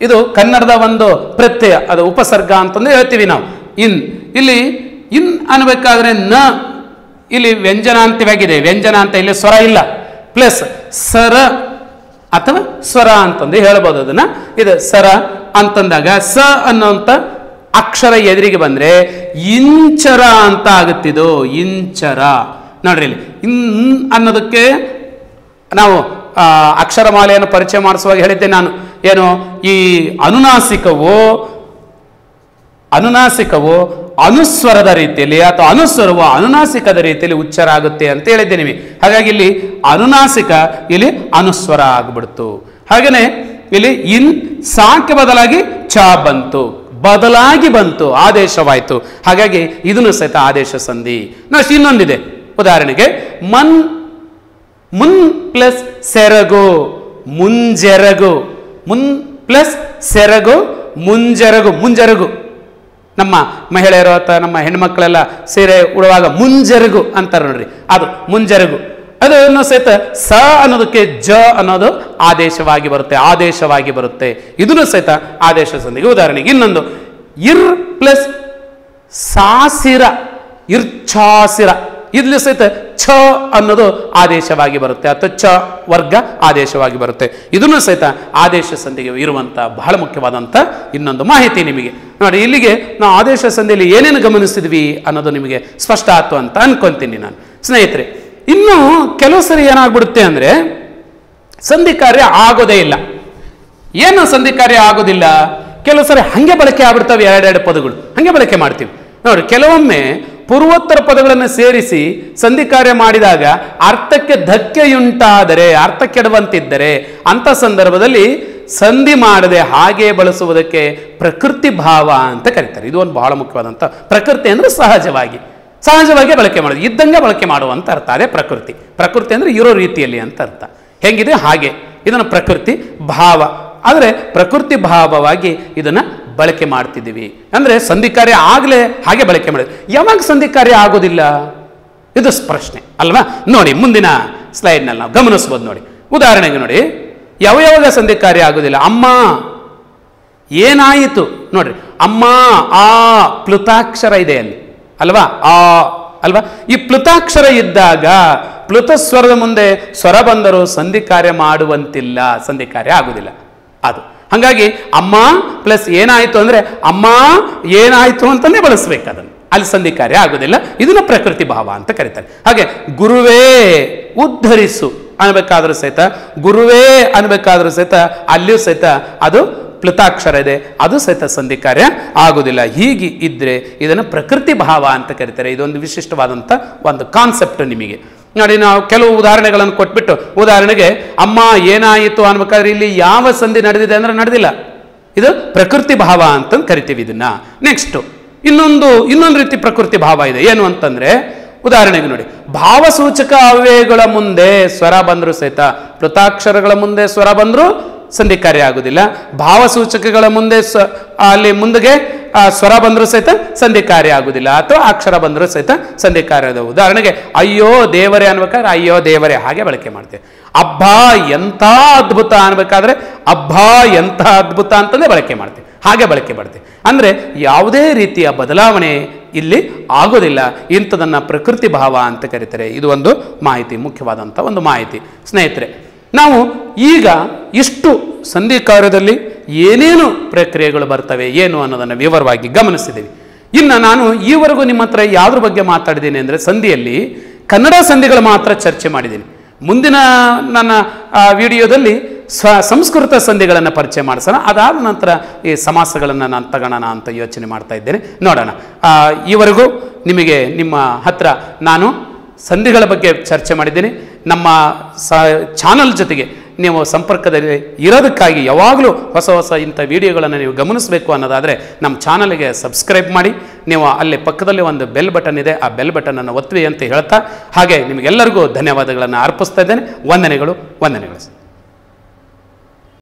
ಇದು ಕನ್ನಡದ ಒಂದು ಪ್ರತ್ಯಯ, ಅದು ಉಪಸರ್ಗ ಅಂತಂದು ಹೇಳ್ತೀವಿ ನಾವು. ಇನ್, ಇಲ್ಲಿ ಇನ್ ಅನ್ಬೇಕಾದ್ರೆ ನ, ಇಲ್ಲಿ ವ್ಯಂಜನಾಂತ್ಯವಾಗಿದೆ ವ್ಯಂಜನ ಅಂತ ಇಲ್ಲಿ ಸ್ವರ ಇಲ್ಲ. ಪ್ಲಸ್ ಸರ ಅಥವಾ ಸ್ವರ ಅಂತಂದು ಹೇಳ್ಬೋದು ಅದನ್ನ. ಇದು ಸರ ಅಂತಂದಾಗ ಸ ಅನ್ನೋಂಥ ಅಕ್ಷರ ಎದುರಿಗೆ ಬಂದರೆ ಇಂಚರ ಅಂತ ಆಗುತ್ತಿದು, ಇಂಚರ. ನೋಡ್ರಿ ಇಲ್ಲಿ. ಇನ್ ಅನ್ನೋದಕ್ಕೆ ನಾವು ಅಕ್ಷರಮಾಲೆಯನ್ನು ಪರಿಚಯ ಮಾಡಿಸುವಾಗ ಹೇಳಿದ್ದೆ ನಾನು. ಏನು? ಈ ಅನುನಾಸಿಕವು ಅನುನಾಸಿಕವು ಅನುಸ್ವರದ ರೀತಿಯಲ್ಲಿ ಅಥವಾ ಅನುಸ್ವರವು ಅನುನಾಸಿಕದ ರೀತಿಯಲ್ಲಿ ಉಚ್ಚಾರ ಆಗುತ್ತೆ ಅಂತ ಹೇಳಿದ್ದೆ ನಿಮಗೆ. ಹಾಗಾಗಿ ಇಲ್ಲಿ ಅನುನಾಸಿಕ, ಇಲ್ಲಿ ಅನುಸ್ವರ ಆಗ್ಬಿಡ್ತು. ಹಾಗೆಯೇ ಇಲ್ಲಿ ಇನ್ ಸಾಕ್ಕೆ ಬದಲಾಗಿ ಚ ಬಂತು. ಬದಲಾಗಿ ಬಂತು, ಆದೇಶವಾಯಿತು. ಹಾಗಾಗಿ ಇದನ್ನು ಸಹಿತ ಆದೇಶ ಸಂಧಿ. ನೆಕ್ಸ್ಟ್ ಇನ್ನೊಂದಿದೆ. ಉದಾಹರಣೆಗೆ, ಮನ್, ಮುನ್ ಪ್ಲಸ್ ಸೆರಗು, ಮುಂಜೆರಗು. ಮುನ್ ಪ್ಲಸ್ ಸೆರಗು, ಮುಂಜೆರಗು ಮುಂಜೆರಗು. ನಮ್ಮ ಮಹಿಳೆಯರು ಅಥವಾ ನಮ್ಮ ಹೆಣ್ಮಕ್ಳೆಲ್ಲ ಸೀರೆ ಉಡುವಾಗ ಮುಂಜೆರಗು ಅಂತಾರೆ ನೋಡ್ರಿ. ಅದು ಮುಂಜೆರಗು. ಅದನ್ನು ಸಹಿತ ಸ ಅನ್ನೋದಕ್ಕೆ ಜ ಅನ್ನೋದು ಆದೇಶವಾಗಿ ಬರುತ್ತೆ ಆದೇಶವಾಗಿ ಬರುತ್ತೆ. ಇದನ್ನು ಸಹಿತ ಆದೇಶ ಸಂಧಿಗೆ ಉದಾಹರಣೆಗೆ ಇನ್ನೊಂದು, ಇರ್ ಪ್ಲಸ್ ಸಾಸಿರ ಇರ್ಛಾಸಿರ ಇಲ್ಲಿ ಸಹಿತ ಛ ಅನ್ನೋದು ಆದೇಶವಾಗಿ ಬರುತ್ತೆ, ಅಥವಾ ಛ ವರ್ಗ ಆದೇಶವಾಗಿ ಬರುತ್ತೆ. ಇದನ್ನು ಸಹಿತ ಆದೇಶ ಸಂಧಿಗೆ ಇರುವಂಥ ಬಹಳ ಮುಖ್ಯವಾದಂಥ ಇನ್ನೊಂದು ಮಾಹಿತಿ ನಿಮಗೆ. ನೋಡಿ, ಇಲ್ಲಿಗೆ ನಾವು ಆದೇಶ ಸಂಧಿಯಲ್ಲಿ ಏನೇನು ಗಮನಿಸಿದ್ವಿ ಅನ್ನೋದು ನಿಮಗೆ ಸ್ಪಷ್ಟ ಆಯ್ತು ಅಂತ ಅನ್ಕೊಂತೀನಿ ನಾನು. ಸ್ನೇಹಿತರೆ ಇನ್ನು ಕೆಲವು ಸರಿ ಏನಾಗ್ಬಿಡುತ್ತೆ ಅಂದರೆ ಸಂಧಿ ಕಾರ್ಯ ಆಗೋದೇ ಇಲ್ಲ. ಏನು ಸಂಧಿ ಕಾರ್ಯ ಆಗೋದಿಲ್ಲ? ಕೆಲವು ಸರಿ ಹಂಗೆ ಬಳಕೆ ಆಗ್ಬಿಡ್ತವೆ ಎರಡೆರಡು ಪದಗಳು. ಹಂಗೆ ಬಳಕೆ ಮಾಡ್ತೀವಿ. ನೋಡಿ ಕೆಲವೊಮ್ಮೆ ಪೂರ್ವೋತ್ತರ ಪದಗಳನ್ನು ಸೇರಿಸಿ ಸಂಧಿ ಕಾರ್ಯ ಮಾಡಿದಾಗ ಅರ್ಥಕ್ಕೆ ಧಕ್ಕೆಯುಂಟಾದರೆ, ಅರ್ಥ ಕೆಡುವಂತಿದ್ದರೆ ಅಂಥ ಸಂದರ್ಭದಲ್ಲಿ ಸಂಧಿ ಮಾಡದೆ ಹಾಗೆ ಬಳಸುವುದಕ್ಕೆ ಪ್ರಕೃತಿ ಭಾವ ಅಂತ ಕರೀತಾರೆ. ಇದು ಒಂದು ಬಹಳ ಮುಖ್ಯವಾದಂಥ ಪ್ರಕೃತಿ ಅಂದರೆ ಸಹಜವಾಗಿ. ಸಹಜವಾಗಿ ಬಳಕೆ ಮಾಡೋದು. ಇದ್ದಂಗೆ ಬಳಕೆ ಮಾಡುವಂತ ಅರ್ಥ. ಅದೇ ಪ್ರಕೃತಿ. ಪ್ರಕೃತಿ ಅಂದರೆ ಇರೋ ರೀತಿಯಲ್ಲಿ ಅಂತ ಅರ್ಥ. ಹೆಂಗಿದೆ? ಹಾಗೆ. ಇದನ್ನು ಪ್ರಕೃತಿ ಭಾವ. ಆದರೆ ಪ್ರಕೃತಿ ಭಾವವಾಗಿ ಇದನ್ನು ಬಳಕೆ ಮಾಡ್ತಿದ್ದೀವಿ. ಅಂದರೆ ಸಂಧಿ ಕಾರ್ಯ ಆಗಲೇ ಹಾಗೆ ಬಳಕೆ ಮಾಡಿದ್ವಿ ಯಾವಾಗ ಸಂಧಿ ಕಾರ್ಯ ಆಗೋದಿಲ್ಲ? ಇದು ಪ್ರಶ್ನೆ. ಅಲ್ವಾ? ನೋಡಿ, ಮುಂದಿನ ಸ್ಲೈಡ್ನಲ್ಲಿ ನಾವು ಗಮನಿಸ್ಬೋದು ನೋಡಿ. ಉದಾಹರಣೆಗೆ ನೋಡಿ. ಯಾವ ಯಾವಾಗ ಸಂಧಿ ಕಾರ್ಯ ಆಗೋದಿಲ್ಲ? ಅಮ್ಮ, ಏನಾಯಿತು? ನೋಡ್ರಿ. ಅಮ್ಮ, ಆ ಪ್ಲುತಾಕ್ಷರ ಇದೆ ಅಲ್ಲಿ. ಅಲ್ವಾ? ಆ, ಅಲ್ವಾ? ಈ ಪ್ಲುತಾಕ್ಷರ ಇದ್ದಾಗ ಪ್ಲುತ ಸ್ವರದ ಮುಂದೆ ಸ್ವರ ಬಂದರೂ ಸಂಧಿ ಕಾರ್ಯ ಮಾಡುವಂತಿಲ್ಲ. ಸಂಧಿ ಕಾರ್ಯ ಆಗುದಿಲ್ಲ ಅದು. ಹಾಗಾಗಿ ಅಮ್ಮ ಪ್ಲಸ್ ಏನಾಯಿತು ಅಂದ್ರೆ ಅಮ್ಮ ಏನಾಯಿತು ಅಂತಲೇ ಬಳಸ್ಬೇಕು ಅದನ್ನು. ಅಲ್ಲಿ ಸಂಧಿ ಕಾರ್ಯ ಆಗುದಿಲ್ಲ ಇದನ್ನ ಪ್ರಕೃತಿ ಭಾವ ಅಂತ ಕರೀತಾರೆ. ಹಾಗೆ ಗುರುವೇ ಉದ್ಧರಿಸು ಅನ್ಬೇಕಾದ್ರೂ ಸಹಿತ, ಗುರುವೇ ಅನ್ಬೇಕಾದ್ರೂ ಸಹಿತ, ಅಲ್ಲಿಯೂ ಸಹಿತ ಅದು ಪ್ಲುತಾಕ್ಷರ ಇದೆ, ಅದು ಸಹಿತ ಸಂಧಿ ಕಾರ್ಯ ಆಗುವುದಿಲ್ಲ. ಹೀಗೆ ಇದ್ರೆ ಇದನ್ನು ಪ್ರಕೃತಿ ಭಾವ ಅಂತ ಕರೀತಾರೆ. ಇದೊಂದು ವಿಶಿಷ್ಟವಾದಂಥ ಒಂದು ಕಾನ್ಸೆಪ್ಟ್ ನಿಮಗೆ. ನೋಡಿ, ನಾವು ಕೆಲವು ಉದಾಹರಣೆಗಳನ್ನು ಕೊಟ್ಬಿಟ್ಟು, ಉದಾಹರಣೆಗೆ, ಅಮ್ಮ ಏನಾಯಿತು ಅನ್ಬೇಕಾದ್ರೆ ಇಲ್ಲಿ ಯಾವ ಸಂಧಿ ನಡೆದಿದೆ ಅಂದ್ರೆ ನಡೆದಿಲ್ಲ. ಇದು ಪ್ರಕೃತಿ ಭಾವ ಅಂತಂದು ಕರಿತೀವಿ ಇದನ್ನ. ನೆಕ್ಸ್ಟ್ ಇನ್ನೊಂದು ಇನ್ನೊಂದು ರೀತಿ ಪ್ರಕೃತಿ ಭಾವ ಇದೆ. ಏನು ಅಂತಂದ್ರೆ, ಉದಾಹರಣೆಗೆ ನೋಡಿ, ಭಾವಸೂಚಕ ಅವ್ಯಯಗಳ ಮುಂದೆ ಸ್ವರ ಬಂದರೂ ಸಹಿತ ಪೃತಾಕ್ಷರಗಳ ಮುಂದೆ ಸ್ವರ ಬಂದರೂ ಸಂಧಿ ಕಾರ್ಯ ಆಗುದಿಲ್ಲ ಭಾವಸೂಚಕಗಳ ಮುಂದೆ ಸ್ವ ಅಲ್ಲಿ ಮುಂದೆಗೆ ಸ್ವರ ಬಂದರೂ ಸಹಿತ ಸಂಧಿ ಕಾರ್ಯ ಆಗುದಿಲ್ಲ ಅಥವಾ ಅಕ್ಷರ ಬಂದರೂ ಸಹಿತ ಸಂಧಿ ಕಾರ್ಯ ಇದೆ ಉದಾಹರಣೆಗೆ, ಅಯ್ಯೋ ದೇವರೇ ಅನ್ಬೇಕಾದ್ರೆ, ಅಯ್ಯೋ ದೇವರೇ, ಹಾಗೆ ಬಳಕೆ ಮಾಡ್ತೇವೆ. ಅಬ್ಬಾ ಎಂಥ ಅದ್ಭುತ ಅನ್ಬೇಕಾದ್ರೆ, ಅಬ್ಬಾ ಎಂಥ ಅದ್ಭುತ ಅಂತಲೇ ಬಳಕೆ ಮಾಡ್ತೇವೆ. ಹಾಗೆ ಬಳಕೆ ಮಾಡ್ತೇವೆ. ಅಂದರೆ ಯಾವುದೇ ರೀತಿಯ ಬದಲಾವಣೆ ಇಲ್ಲಿ ಆಗೋದಿಲ್ಲ. ಇಂಥದನ್ನು ಪ್ರಕೃತಿ ಭಾವ ಅಂತ ಕರೀತಾರೆ. ಇದು ಒಂದು ಮಾಹಿತಿ, ಮುಖ್ಯವಾದಂಥ ಒಂದು ಮಾಹಿತಿ. ಸ್ನೇಹಿತರೆ ನಾವು ಈಗ ಇಷ್ಟು ಸಂಧಿ ಕಾರ್ಯದಲ್ಲಿ ಏನೇನು ಪ್ರಕ್ರಿಯೆಗಳು ಬರ್ತವೆ, ಏನು ಅನ್ನೋದನ್ನು ವಿವರವಾಗಿ ಗಮನಿಸಿದ್ದೀವಿ. ಇನ್ನು ನಾನು ಈವರೆಗೂ ನಿಮ್ಮ ಹತ್ರ ಯಾವ್ದ್ರ ಬಗ್ಗೆ ಮಾತಾಡಿದ್ದೀನಿ ಅಂದರೆ ಸಂಧಿಯಲ್ಲಿ ಕನ್ನಡ ಸಂಧಿಗಳು ಮಾತ್ರ ಚರ್ಚೆ ಮಾಡಿದ್ದೀನಿ. ಮುಂದಿನ ನನ್ನ ವಿಡಿಯೋದಲ್ಲಿ ಸ್ವ, ಸಂಸ್ಕೃತ ಸಂಧಿಗಳನ್ನು ಪರಿಚಯ ಮಾಡಿಸೋಣ. ಅದಾದ ನಂತರ ಈ ಸಮಾಸಗಳನ್ನು ನಾನು ತಗೋಣ ಅಂತ ಯೋಚನೆ ಮಾಡ್ತಾ ಇದ್ದೇನೆ. ನೋಡೋಣ. ಈವರೆಗೂ ನಿಮಗೆ ನಿಮ್ಮ ಹತ್ರ ನಾನು ಸಂಧಿಗಳ ಬಗ್ಗೆ ಚರ್ಚೆ ಮಾಡಿದ್ದೀನಿ. ನಮ್ಮ ಸ ಚಾನಲ್ ಜೊತೆಗೆ ನೀವು ಸಂಪರ್ಕದಲ್ಲಿ ಇರೋದಕ್ಕಾಗಿ ಯಾವಾಗಲೂ ಹೊಸ ಹೊಸ ಇಂಥ ವಿಡಿಯೋಗಳನ್ನು ನೀವು ಗಮನಿಸಬೇಕು ಅನ್ನೋದಾದರೆ ನಮ್ಮ ಚಾನಲ್ಗೆ ಸಬ್ಸ್ಕ್ರೈಬ್ ಮಾಡಿ. ನೀವು ಅಲ್ಲಿ ಪಕ್ಕದಲ್ಲಿ ಒಂದು ಬೆಲ್ ಬಟನ್ ಇದೆ, ಆ ಬೆಲ್ ಬಟನನ್ನು ಒತ್ತಿವೆ ಅಂತ ಹೇಳ್ತಾ, ಹಾಗೆ ನಿಮಗೆಲ್ಲರಿಗೂ ಧನ್ಯವಾದಗಳನ್ನು ಅರ್ಪಿಸ್ತಾ ಇದ್ದೇನೆ. ವಂದನೆಗಳು ವಂದನೆಗಳು